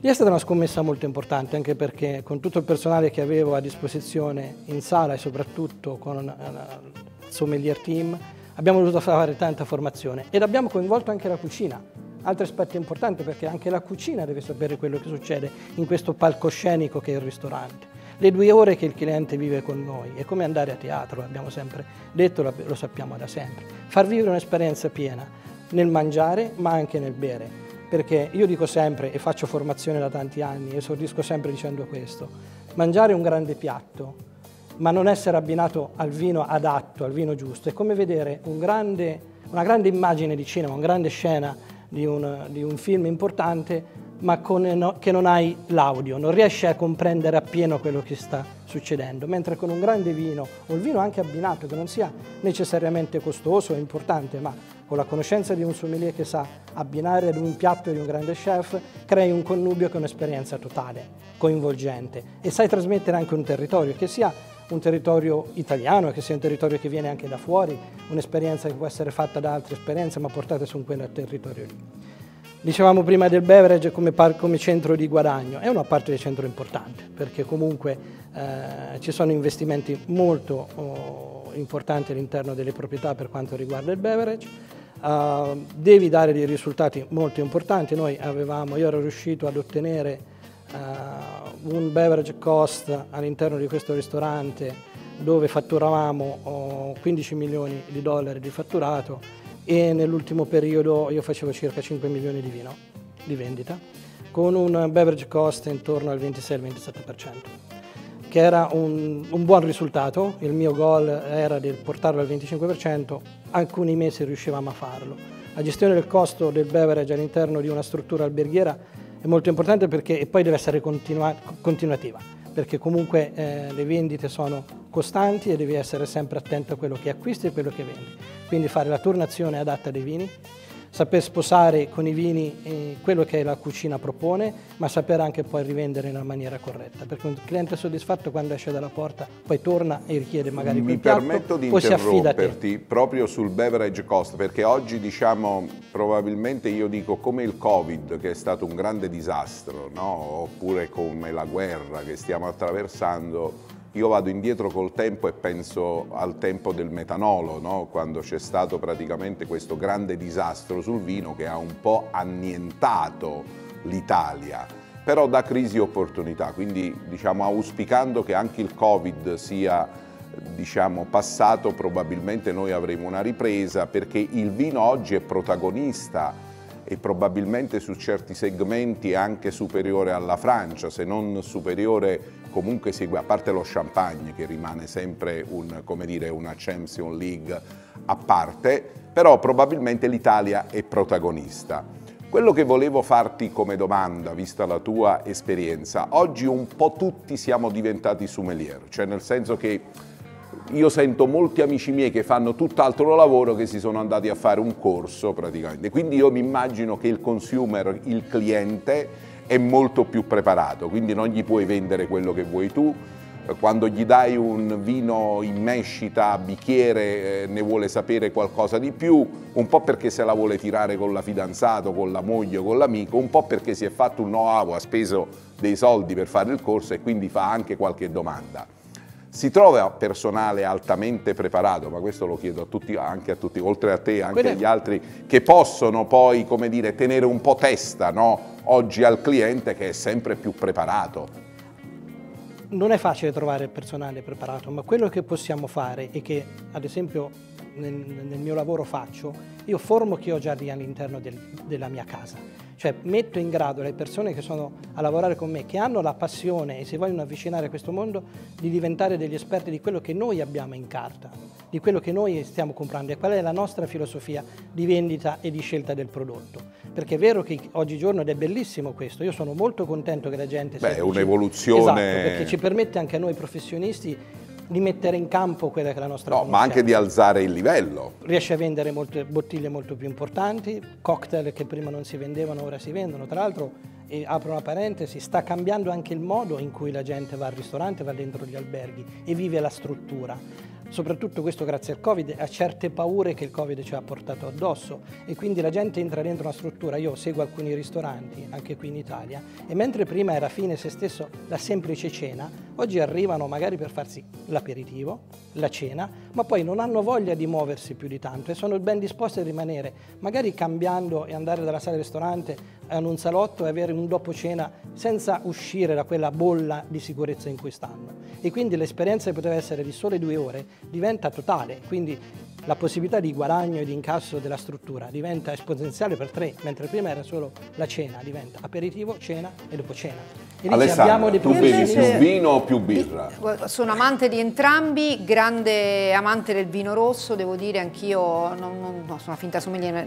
Lì è stata una scommessa molto importante anche perché con tutto il personale che avevo a disposizione in sala e soprattutto con eh, sommelier team abbiamo dovuto fare tanta formazione ed abbiamo coinvolto anche la cucina. Altro aspetto importante perché anche la cucina deve sapere quello che succede in questo palcoscenico che è il ristorante. Le due ore che il cliente vive con noi è come andare a teatro, l'abbiamo sempre detto, lo sappiamo da sempre. Far vivere un'esperienza piena nel mangiare ma anche nel bere perché io dico sempre e faccio formazione da tanti anni, esordisco sempre dicendo questo, mangiare un grande piatto, ma non essere abbinato al vino adatto, al vino giusto, è come vedere un grande, una grande immagine di cinema, una grande scena di un, di un film importante, ma con, no, che non hai l'audio, non riesci a comprendere appieno quello che sta succedendo, mentre con un grande vino, o il vino anche abbinato, che non sia necessariamente costoso o importante, ma con la conoscenza di un sommelier che sa abbinare ad un piatto di un grande chef, crei un connubio che è un'esperienza totale, coinvolgente. E sai trasmettere anche un territorio, che sia un territorio italiano, che sia un territorio che viene anche da fuori, un'esperienza che può essere fatta da altre esperienze ma portate su quel territorio lì. Dicevamo prima del beverage come, come centro di guadagno, è una parte del centro importante perché comunque eh, ci sono investimenti molto oh, importanti all'interno delle proprietà per quanto riguarda il beverage. Uh, devi dare dei risultati molto importanti. Noi avevamo, io ero riuscito ad ottenere uh, un beverage cost all'interno di questo ristorante dove fatturavamo oh, 15 milioni di dollari di fatturato e nell'ultimo periodo io facevo circa 5 milioni di vino di vendita con un beverage cost intorno al 26-27% che era un, un, buon risultato, il mio goal era di portarlo al 25%, alcuni mesi riuscivamo a farlo. La gestione del costo del beverage all'interno di una struttura alberghiera è molto importante perché, e poi deve essere continua, continuativa, perché comunque eh, le vendite sono costanti e devi essere sempre attento a quello che acquisti e quello che vendi. Quindi fare la turnazione adatta dei vini, saper sposare con i vini eh, quello che la cucina propone, ma saper anche poi rivendere in una maniera corretta, perché un cliente soddisfatto quando esce dalla porta poi torna e richiede magari Mi piatto, permetto di interromperti proprio sul beverage cost, perché oggi diciamo probabilmente io dico come il Covid che è stato un grande disastro, no? oppure come la guerra che stiamo attraversando, io vado indietro col tempo e penso al tempo del metanolo, no? quando c'è stato praticamente questo grande disastro sul vino che ha un po' annientato l'Italia, però da crisi opportunità, quindi diciamo auspicando che anche il Covid sia diciamo, passato, probabilmente noi avremo una ripresa perché il vino oggi è protagonista e probabilmente su certi segmenti anche superiore alla Francia, se non superiore comunque segue, a parte lo champagne che rimane sempre un, dire, una Champions League a parte, però probabilmente l'Italia è protagonista. Quello che volevo farti come domanda, vista la tua esperienza, oggi un po' tutti siamo diventati sommelier, cioè nel senso che io sento molti amici miei che fanno tutt'altro lavoro che si sono andati a fare un corso praticamente. Quindi io mi immagino che il consumer, il cliente, è molto più preparato, quindi non gli puoi vendere quello che vuoi tu. Quando gli dai un vino in mescita, bicchiere, eh, ne vuole sapere qualcosa di più, un po' perché se la vuole tirare con la fidanzata, con la moglie, con l'amico, un po' perché si è fatto un know-how, ha speso dei soldi per fare il corso e quindi fa anche qualche domanda. Si trova personale altamente preparato, ma questo lo chiedo a tutti, anche a tutti, oltre a te, anche agli altri, che possono poi, come dire, tenere un po' testa no? oggi al cliente che è sempre più preparato. Non è facile trovare personale preparato, ma quello che possiamo fare e che ad esempio nel, nel mio lavoro faccio, io formo chi ho già all'interno del, della mia casa cioè metto in grado le persone che sono a lavorare con me, che hanno la passione e si vogliono avvicinare a questo mondo, di diventare degli esperti di quello che noi abbiamo in carta, di quello che noi stiamo comprando. E qual è la nostra filosofia di vendita e di scelta del prodotto. Perché è vero che oggigiorno ed è bellissimo questo, io sono molto contento che la gente... Beh, è un'evoluzione... Esatto, perché ci permette anche a noi professionisti di mettere in campo quella che è la nostra No, ma anche di alzare il livello. Riesce a vendere molte bottiglie molto più importanti, cocktail che prima non si vendevano, ora si vendono. Tra l'altro, apro una parentesi, sta cambiando anche il modo in cui la gente va al ristorante, va dentro gli alberghi e vive la struttura soprattutto questo grazie al Covid, a certe paure che il Covid ci ha portato addosso. E quindi la gente entra dentro una struttura, io seguo alcuni ristoranti anche qui in Italia e mentre prima era fine se stesso la semplice cena, oggi arrivano magari per farsi l'aperitivo, la cena, ma poi non hanno voglia di muoversi più di tanto e sono ben disposti a rimanere, magari cambiando e andare dalla sala del ristorante in un salotto e avere un dopo cena senza uscire da quella bolla di sicurezza in cui stanno. E quindi l'esperienza che poteva essere di sole due ore diventa totale, quindi la possibilità di guadagno e di incasso della struttura diventa esponenziale per tre, mentre prima era solo la cena, diventa aperitivo, cena e dopo cena. E Alessandra, tu bevi più vino o più birra? Sono amante di entrambi, grande amante del vino rosso, devo dire anch'io, non, non, no, sono una finta sommelier,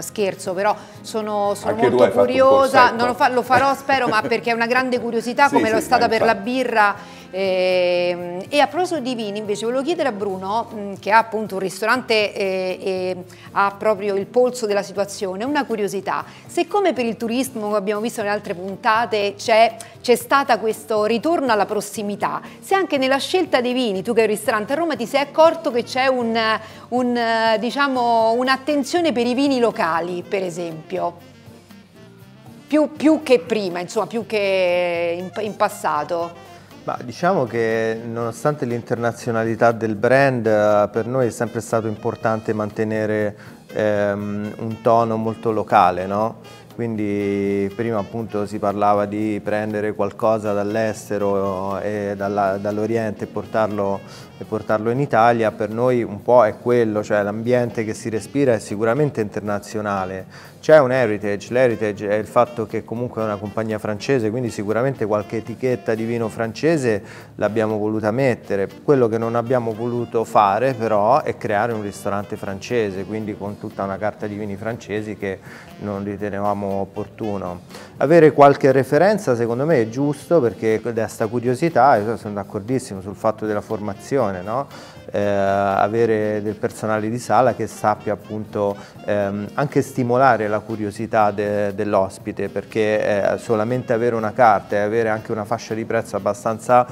scherzo, però sono, sono molto curiosa, lo, fa, lo, farò spero, ma perché è una grande curiosità sì, come sì, lo è stata per la birra eh, e a proposito di vini invece volevo chiedere a Bruno che ha appunto un ristorante e, e ha proprio il polso della situazione, una curiosità, se come per il turismo che abbiamo visto nelle altre puntate c'è, stata questo ritorno alla prossimità, se anche nella scelta dei vini, tu che hai un ristorante a Roma ti sei accorto che c'è un, un, diciamo, un'attenzione per i vini locali per esempio? Più, più, che prima, insomma, più che in, in passato. Ma diciamo che nonostante l'internazionalità del brand, eh, per noi è sempre stato importante mantenere ehm, un tono molto locale, no? Quindi prima appunto si parlava di prendere qualcosa dall'estero e dall'Oriente e portarlo, e portarlo in Italia, per noi un po' è quello, cioè l'ambiente che si respira è sicuramente internazionale, c'è un heritage, l'heritage è il fatto che comunque è una compagnia francese, quindi sicuramente qualche etichetta di vino francese l'abbiamo voluta mettere. Quello che non abbiamo voluto fare però è creare un ristorante francese, quindi con tutta una carta di vini francesi che non ritenevamo opportuno. Avere qualche referenza secondo me è giusto perché desta curiosità, io sono d'accordissimo sul fatto della formazione, no? Eh, avere del personale di sala che sappia appunto ehm, anche stimolare la curiosità de, dell'ospite perché eh, solamente avere una carta e avere anche una fascia di prezzo abbastanza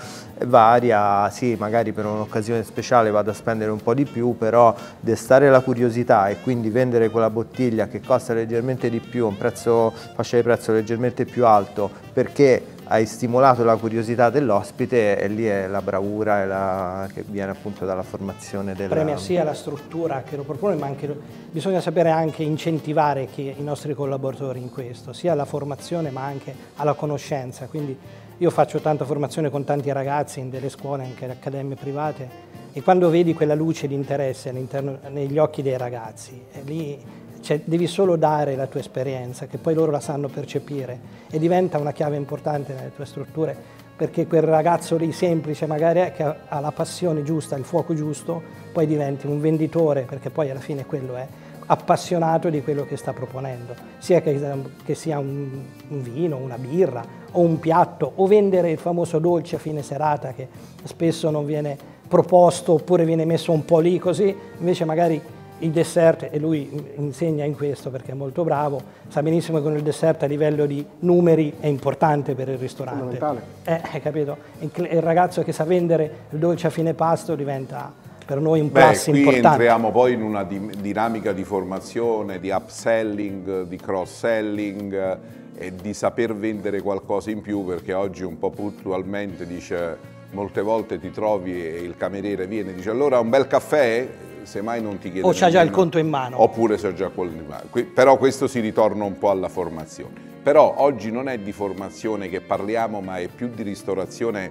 varia, sì magari per un'occasione speciale vado a spendere un po' di più, però destare la curiosità e quindi vendere quella bottiglia che costa leggermente di più, un prezzo, fascia di prezzo leggermente più alto perché hai stimolato la curiosità dell'ospite e lì è la bravura la, che viene appunto dalla formazione della... Premia sia la struttura che lo propone, ma anche, bisogna sapere anche incentivare i nostri collaboratori in questo, sia alla formazione ma anche alla conoscenza. Quindi io faccio tanta formazione con tanti ragazzi in delle scuole, anche in accademie private, e quando vedi quella luce di interesse negli occhi dei ragazzi, lì cioè, devi solo dare la tua esperienza, che poi loro la sanno percepire e diventa una chiave importante nelle tue strutture, perché quel ragazzo lì semplice magari che ha la passione giusta, il fuoco giusto, poi diventi un venditore, perché poi alla fine quello è, appassionato di quello che sta proponendo, sia che, che sia un, un, vino, una birra o un piatto o vendere il famoso dolce a fine serata che spesso non viene proposto oppure viene messo un po' lì così, invece magari il dessert, e lui insegna in questo perché è molto bravo, sa benissimo che con il dessert a livello di numeri è importante per il ristorante. Eh, hai capito? Il, ragazzo che sa vendere il dolce a fine pasto diventa per noi un Beh, plus qui importante. entriamo poi in una di- dinamica di formazione, di upselling, di cross-selling eh, e di saper vendere qualcosa in più perché oggi un po' puntualmente dice molte volte ti trovi e il cameriere viene e dice allora un bel caffè semmai non ti chiede O c'ha già il conto in mano. oppure c'ha già quello in mano. Però questo si ritorna un po' alla formazione. Però oggi non è di formazione che parliamo ma è più di ristorazione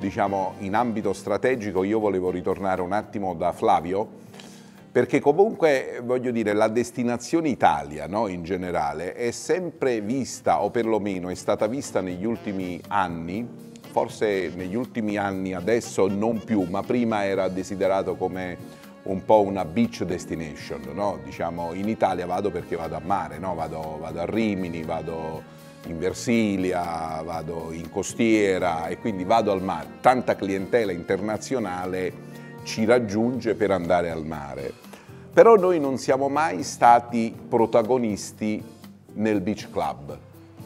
diciamo in ambito strategico. Io volevo ritornare un attimo da Flavio perché comunque voglio dire la destinazione Italia no, in generale è sempre vista o perlomeno è stata vista negli ultimi anni forse negli ultimi anni adesso non più ma prima era desiderato come un po' una beach destination no? diciamo in Italia vado perché vado a mare no? vado, vado a Rimini vado in Versilia, vado in costiera e quindi vado al mare. Tanta clientela internazionale ci raggiunge per andare al mare. Però noi non siamo mai stati protagonisti nel beach club,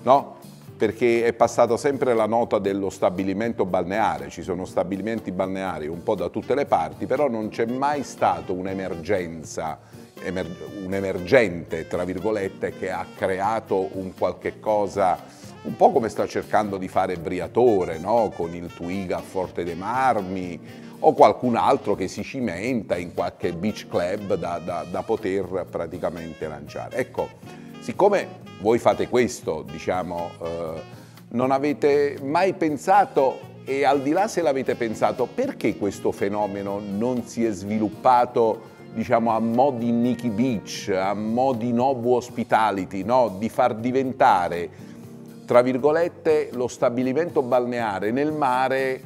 no? Perché è passata sempre la nota dello stabilimento balneare, ci sono stabilimenti balneari un po' da tutte le parti, però non c'è mai stata un'emergenza emer- un emergente, tra virgolette, che ha creato un qualche cosa, un po' come sta cercando di fare Briatore, no? con il Twiga a Forte dei Marmi, o qualcun altro che si cimenta in qualche beach club da, da- da poter praticamente lanciare. Ecco, siccome voi fate questo, diciamo, eh, non avete mai pensato, e al di là se l'avete pensato, perché questo fenomeno non si è sviluppato diciamo a mo' di Nikki Beach, a mo' di Nobu Hospitality, no? di far diventare, tra virgolette, lo stabilimento balneare nel mare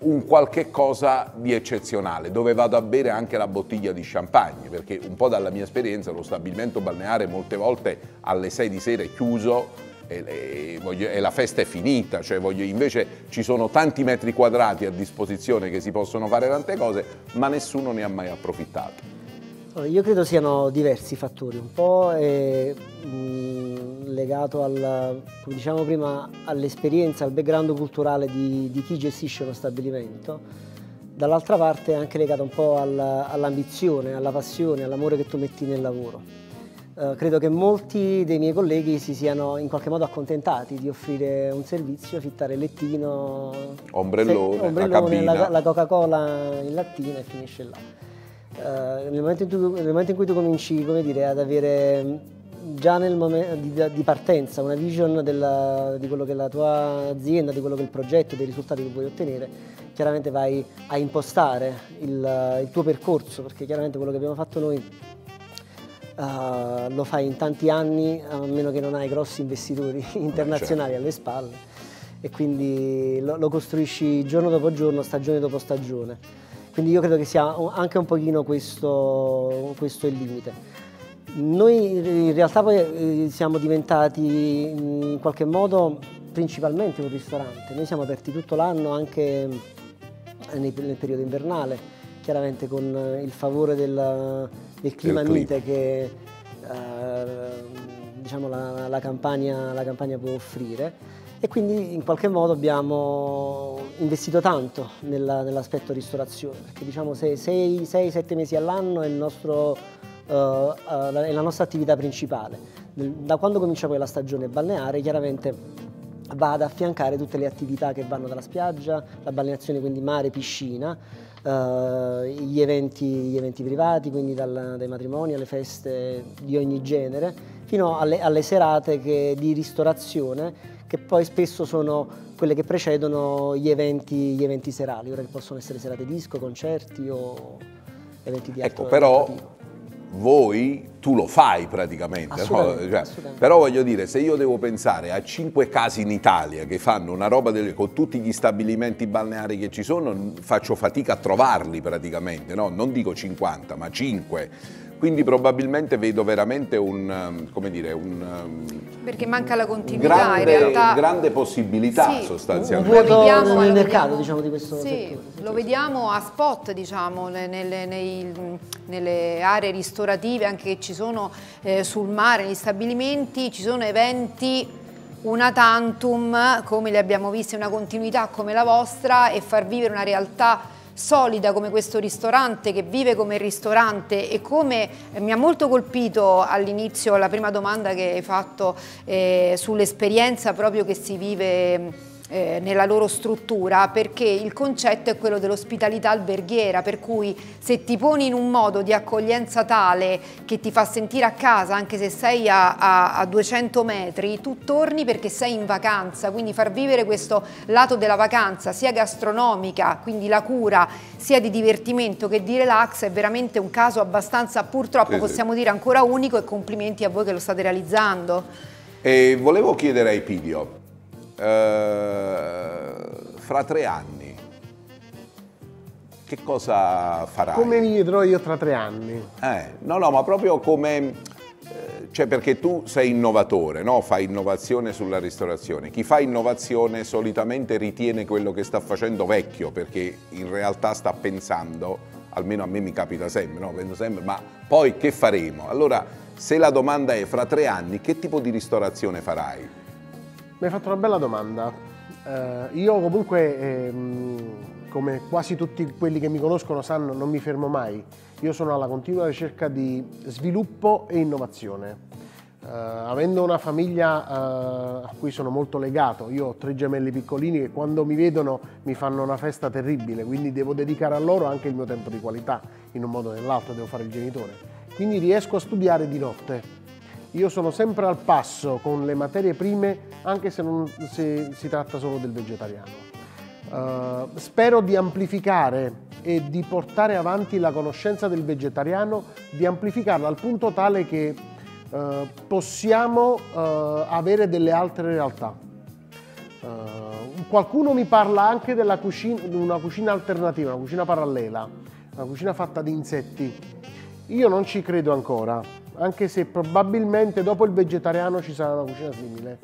un qualche cosa di eccezionale, dove vado a bere anche la bottiglia di champagne, perché un po' dalla mia esperienza lo stabilimento balneare molte volte alle 6 di sera è chiuso e, voglio- e la festa è finita, cioè voglio- invece ci sono tanti metri quadrati a disposizione che si possono fare tante cose, ma nessuno ne ha mai approfittato. Io credo siano diversi fattori, un po' è mh, legato al, come diciamo prima, all'esperienza, al background culturale di, di chi gestisce uno stabilimento, dall'altra parte è anche legato un po' al- all'ambizione, alla passione, all'amore che tu metti nel lavoro. Eh, credo che molti dei miei colleghi si siano in qualche modo accontentati di offrire un servizio, fittare il lettino, Ombrellone, la ombrellone, cabina. la, la Coca-Cola in lattina e finisce là. Eh, nel, momento in cui, nel momento in cui tu cominci come dire, ad avere mh, già nel momento di, di partenza una vision della- di quello che è la tua azienda, di quello che è il progetto, dei risultati che vuoi ottenere, chiaramente vai a impostare il, il tuo percorso, perché chiaramente quello che abbiamo fatto noi eh, lo fai in tanti anni, a meno che non hai grossi investitori internazionali alle spalle e quindi lo, lo costruisci giorno dopo giorno, stagione dopo stagione. Quindi io credo che sia anche un pochino questo, questo il limite. Noi in realtà poi eh, siamo diventati in qualche modo principalmente un ristorante, noi siamo aperti tutto l'anno anche nel, nel periodo invernale, chiaramente con eh, il favore del, del clima clima. mite che eh, diciamo, la, la campagna, la campagna può offrire e quindi in qualche modo abbiamo investito tanto nella- nell'aspetto ristorazione, perché diciamo 6-7 mesi all'anno è, nostro, la- è la nostra attività principale. Da quando comincia poi la stagione balneare chiaramente va ad affiancare tutte le attività che vanno dalla spiaggia, la balneazione quindi mare, piscina, eh, gli, eventi, gli eventi privati, quindi dal- dai matrimoni alle feste di ogni genere, fino alle, alle serate che- di ristorazione che poi spesso sono quelle che precedono gli eventi, gli eventi serali, ora che possono essere serate disco, concerti o eventi di altro Ecco, però tipo. voi, tu lo fai praticamente, no? Assolutamente, Cioè, assolutamente. però voglio dire, se io devo pensare a cinque casi in Italia che fanno una roba del- con tutti gli stabilimenti balneari che ci sono, faccio fatica a trovarli praticamente, no? non dico 50, ma 5. Quindi probabilmente vedo veramente un, um, come dire, un... um, Perché manca la continuità, in grande, realtà... grande possibilità Sì. Un sostanzialmente. vuoto vediamo, nel lo mercato, vediamo- diciamo, di questo sì, settore. Sì, lo vediamo a spot, diciamo, ne- nelle, nei- nelle aree ristorative, anche che ci sono eh, sul mare, negli stabilimenti, ci sono eventi una tantum, come li abbiamo visti, una continuità come la vostra e far vivere una realtà solida come questo ristorante che vive come ristorante e come eh, mi ha molto colpito all'inizio la prima domanda che hai fatto eh, sull'esperienza proprio che si vive eh, nella loro struttura perché il concetto è quello dell'ospitalità alberghiera per cui se ti poni in un modo di accoglienza tale che ti fa sentire a casa anche se sei a, a- a 200 metri tu torni perché sei in vacanza. Quindi far vivere questo lato della vacanza sia gastronomica quindi la cura sia di divertimento che di relax è veramente un caso abbastanza purtroppo possiamo dire ancora unico e complimenti a voi che lo state realizzando. E volevo chiedere a Epidio, eh, fra tre anni, che cosa farai? Come mi vedrò io tra tre anni? Eh, no, no, ma proprio come... eh, Cioè perché tu sei innovatore, no? fai innovazione sulla ristorazione. Chi fa innovazione solitamente ritiene quello che sta facendo vecchio perché in realtà sta pensando, almeno a me mi capita sempre, no? penso sempre, ma poi che faremo? Allora, se la domanda è fra tre anni, che tipo di ristorazione farai? Mi hai fatto una bella domanda. Eh, io comunque, ehm, come quasi tutti quelli che mi conoscono sanno, non mi fermo mai. Io sono alla continua ricerca di sviluppo e innovazione. Eh, avendo una famiglia eh, a cui sono molto legato, io ho tre gemelli piccolini che quando mi vedono mi fanno una festa terribile, quindi devo dedicare a loro anche il mio tempo di qualità, in un modo o nell'altro devo fare il genitore. Quindi riesco a studiare di notte. Io sono sempre al passo con le materie prime, anche se, non, se si tratta solo del vegetariano. Eh, spero di amplificare e di portare avanti la conoscenza del vegetariano, di amplificarla al punto tale che eh, possiamo eh, avere delle altre realtà. Qualcuno mi parla anche della cucina, di una cucina alternativa, una cucina parallela, una cucina fatta di insetti. Io non ci credo ancora, anche se probabilmente dopo il vegetariano ci sarà una cucina simile.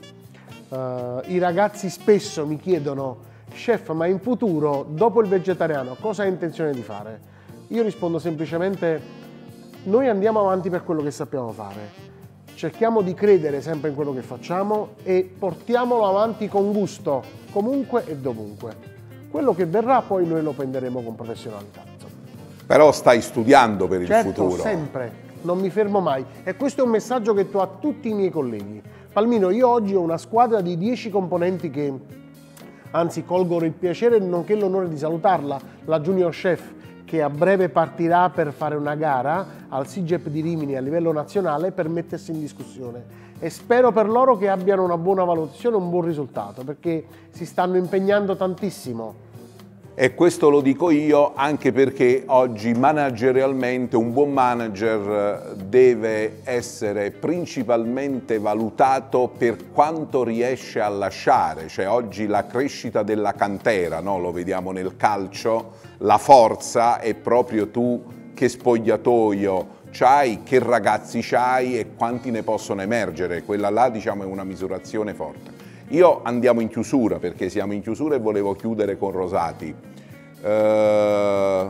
Eh, I ragazzi spesso mi chiedono, chef, ma in futuro, dopo il vegetariano, cosa hai intenzione di fare? Io rispondo semplicemente, noi andiamo avanti per quello che sappiamo fare. Cerchiamo di credere sempre in quello che facciamo e portiamolo avanti con gusto, comunque e dovunque. Quello che verrà poi noi lo prenderemo con professionalità. Però stai studiando per il Certo, futuro. sempre, non mi fermo mai. E questo è un messaggio che do a tutti i miei colleghi. Palmino, io oggi ho una squadra di 10 componenti che, anzi, colgo il piacere nonché l'onore di salutarla, la Junior Chef, che a breve partirà per fare una gara al SIGEP di Rimini a livello nazionale per mettersi in discussione. E spero per loro che abbiano una buona valutazione, un buon risultato, perché si stanno impegnando tantissimo. E questo lo dico io anche perché oggi managerialmente un buon manager eh, deve essere principalmente valutato per quanto riesce a lasciare, cioè oggi la crescita della cantera, no? lo vediamo nel calcio, la forza è proprio tu che spogliatoio c'hai, che ragazzi c'hai e quanti ne possono emergere, quella là diciamo è una misurazione forte. Io andiamo in chiusura perché siamo in chiusura e volevo chiudere con Rosati. Eh,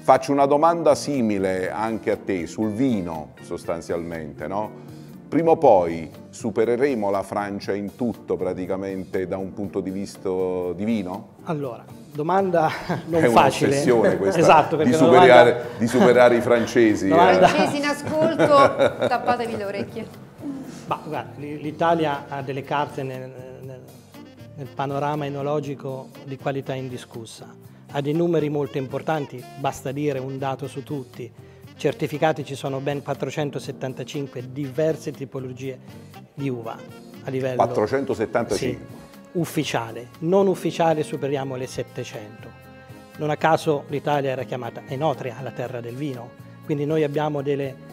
faccio una domanda simile anche a te sul vino sostanzialmente, no? Prima o poi supereremo la Francia in tutto praticamente da un punto di vista di vino? Allora, domanda non è facile. un'ossessione questa esatto, di, superare, domanda- di superare i francesi. Domanda- eh. Francesi in ascolto, tappatevi le orecchie. L'Italia ha delle carte nel, nel- nel panorama enologico di qualità indiscussa. Ha dei numeri molto importanti, basta dire un dato su tutti. Certificati ci sono ben 475 diverse tipologie di uva a livello 475. Sì, ufficiale. Non ufficiale superiamo le 700. Non a caso l'Italia era chiamata Enotria, la terra del vino. Quindi noi abbiamo delle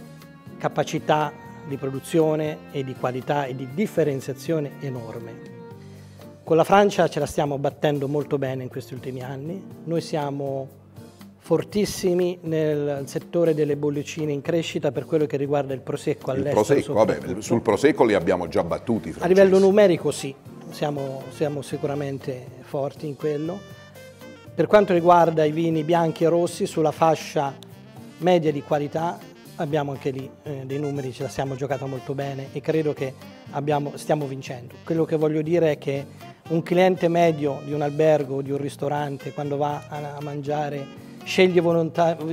capacità di produzione e di qualità e di differenziazione enorme. Con la Francia ce la stiamo battendo molto bene in questi ultimi anni. Noi siamo fortissimi nel settore delle bollicine in crescita per quello che riguarda il prosecco all'estero. Prosecco, vabbè, sul prosecco li abbiamo già battuti. Francesco. A livello numerico sì, siamo, siamo sicuramente forti in quello. Per quanto riguarda i vini bianchi e rossi, sulla fascia media di qualità abbiamo anche lì eh, dei numeri, ce la siamo giocata molto bene e credo che abbiamo, stiamo vincendo. Quello che voglio dire è che un cliente medio di un albergo o di un ristorante quando va a, a mangiare sceglie,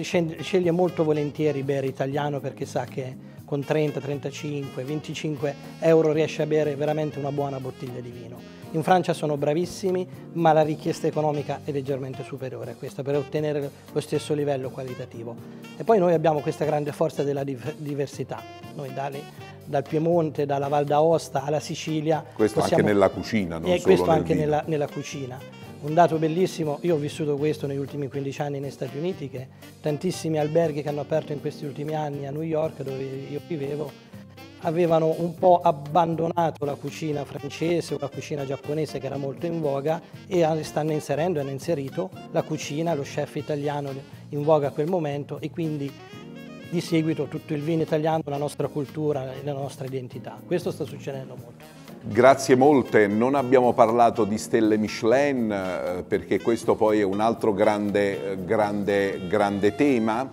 sceglie, molto volentieri bere italiano perché sa che con 30, 35, 25 euro riesce a bere veramente una buona bottiglia di vino. In Francia sono bravissimi, ma la richiesta economica è leggermente superiore a questa per ottenere lo stesso livello qualitativo. E poi noi abbiamo questa grande forza della diversità. Noi dali, dal Piemonte, dalla Val d'Aosta alla Sicilia. Questo possiamo, anche nella cucina, non e solo questo nel anche nella, nella cucina. Un dato bellissimo, io ho vissuto questo negli ultimi 15 anni negli Stati Uniti, che tantissimi alberghi che hanno aperto in questi ultimi anni a New York, dove io vivevo, avevano un po' abbandonato la cucina francese o la cucina giapponese che era molto in voga e stanno inserendo hanno inserito la cucina, lo chef italiano in voga a quel momento e quindi di seguito tutto il vino italiano, la nostra cultura e la nostra identità. Questo sta succedendo molto. Grazie molte, non abbiamo parlato di stelle Michelin eh, perché questo poi è un altro grande, grande, grande tema.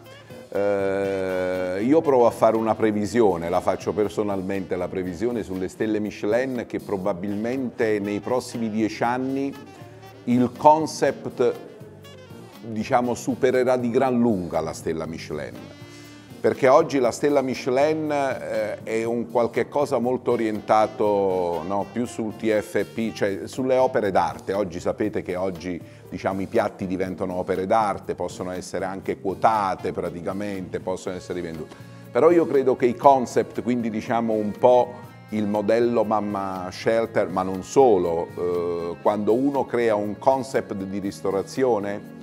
Eh, io provo a fare una previsione, la faccio personalmente, la previsione sulle stelle Michelin che probabilmente nei prossimi dieci anni il concept diciamo, supererà di gran lunga la stella Michelin perché oggi la stella Michelin eh, è un qualche cosa molto orientato no, più sul TFP, cioè sulle opere d'arte. Oggi sapete che oggi diciamo, i piatti diventano opere d'arte, possono essere anche quotate praticamente, possono essere vendute. Però io credo che i concept, quindi diciamo un po' il modello Mamma Shelter, ma non solo, eh, quando uno crea un concept di ristorazione,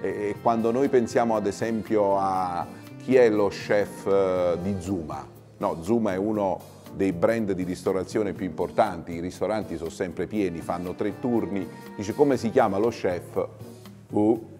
e quando noi pensiamo ad esempio a chi è lo chef eh, di Zuma? No, Zuma è uno dei brand di ristorazione più importanti, i ristoranti sono sempre pieni, fanno tre turni, dice come si chiama lo chef? Uh,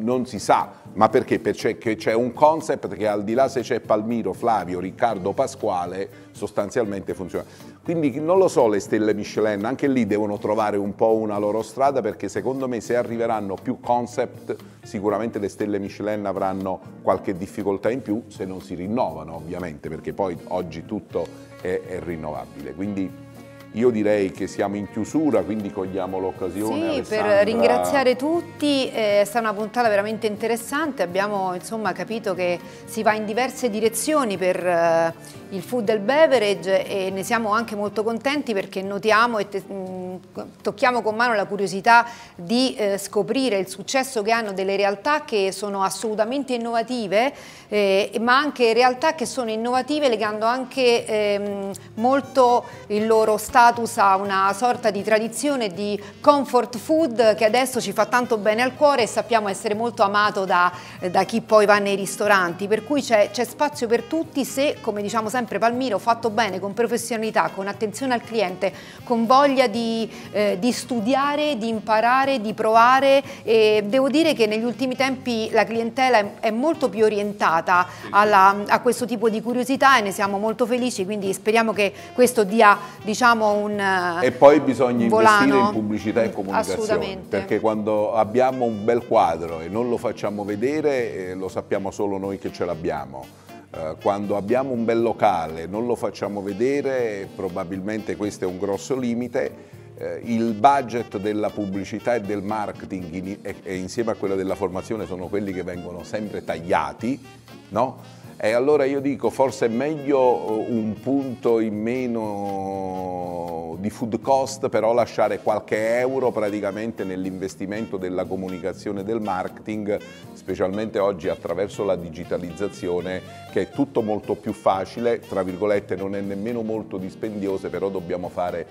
non si sa, ma perché? Perché c'è un concept che al di là se c'è Palmiro, Flavio, Riccardo, Pasquale, sostanzialmente funziona. Quindi non lo so le stelle Michelin, anche lì devono trovare un po' una loro strada perché secondo me se arriveranno più concept sicuramente le stelle Michelin avranno qualche difficoltà in più se non si rinnovano ovviamente perché poi oggi tutto è, è rinnovabile. Quindi io direi che siamo in chiusura, quindi cogliamo l'occasione. Sì, per ringraziare tutti, è stata una puntata veramente interessante, abbiamo insomma, capito che si va in diverse direzioni per eh, il food il beverage e ne siamo anche molto contenti perché notiamo e mh, tocchiamo con mano la curiosità di eh, scoprire il successo che hanno delle realtà che sono assolutamente innovative, eh, ma anche realtà che sono innovative legando anche ehm, molto il loro status ha una sorta di tradizione di comfort food che adesso ci fa tanto bene al cuore e sappiamo essere molto amato da, da chi poi va nei ristoranti, per cui c'è spazio per tutti se, come diciamo sempre Palmiro, fatto bene, con professionalità, con attenzione al cliente, con voglia di, eh, di studiare, di imparare, di provare. E devo dire che negli ultimi tempi la clientela è, molto più orientata alla, a questo tipo di curiosità e ne siamo molto felici, quindi speriamo che questo dia diciamo un E poi bisogna investire in pubblicità e comunicazione, perché quando abbiamo un bel quadro e non lo facciamo vedere, eh, lo sappiamo solo noi che ce l'abbiamo. Eh, quando abbiamo un bel locale non lo facciamo vedere, probabilmente questo è un grosso limite. Eh, il budget della pubblicità e del marketing e insieme a quello della formazione sono quelli che vengono sempre tagliati, no? E allora io dico forse è meglio eh, un punto in meno di food cost, però lasciare qualche euro praticamente nell'investimento della comunicazione del marketing, specialmente oggi attraverso la digitalizzazione, che è tutto molto più facile, tra virgolette non è nemmeno molto dispendioso, però dobbiamo fare,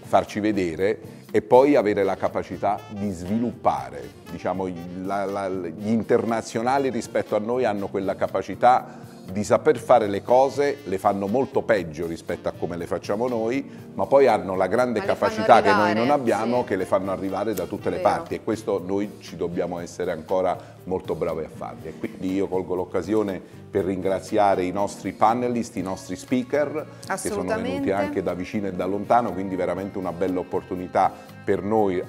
farci vedere e poi avere la capacità di sviluppare. Diciamo, la, la, gli internazionali rispetto a noi hanno quella capacità di saper fare le cose, le fanno molto peggio rispetto a come le facciamo noi, ma poi hanno la grande capacità fanno che noi arrivare, non abbiamo, sì. che le fanno arrivare da tutte le Vero. parti e questo noi ci dobbiamo essere ancora molto bravi a farli. E quindi io colgo l'occasione per ringraziare i nostri panelist, i nostri speaker, che sono venuti anche da vicino e da lontano, quindi veramente una bella opportunità per noi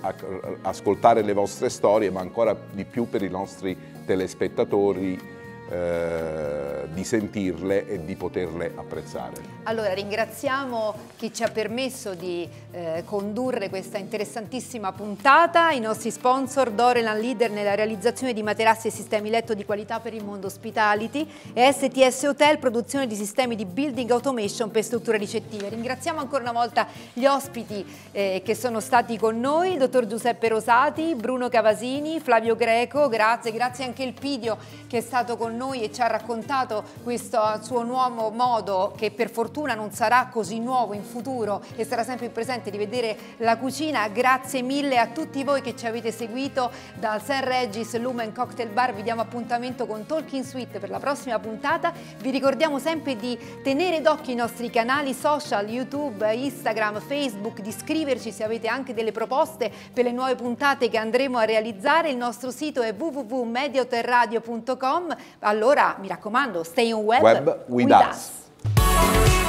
ascoltare le vostre storie, ma ancora di più per i nostri telespettatori eh, di sentirle e di poterle apprezzare. Allora ringraziamo chi ci ha permesso di eh, condurre questa interessantissima puntata, i nostri sponsor Dorelan Leader nella realizzazione di materassi e sistemi letto di qualità per il mondo hospitality e STS Hotel produzione di sistemi di building automation per strutture ricettive. Ringraziamo ancora una volta gli ospiti eh, che sono stati con noi, il dottor Giuseppe Rosati, Bruno Cavasini, Flavio Greco, grazie, grazie anche il Pidio che è stato con noi e ci ha raccontato questo suo nuovo modo che per fortuna non sarà così nuovo in futuro e sarà sempre in presente di vedere la cucina. Grazie mille a tutti voi che ci avete seguito dal St. Regis Lumen Cocktail Bar. Vi diamo appuntamento con Talking Suite per la prossima puntata. Vi ricordiamo sempre di tenere d'occhio i nostri canali social, YouTube, Instagram, Facebook, di iscriverci se avete anche delle proposte per le nuove puntate che andremo a realizzare. Il nostro sito è www.medioterradio.com allora mi raccomando, stay on web, web with, with us. us.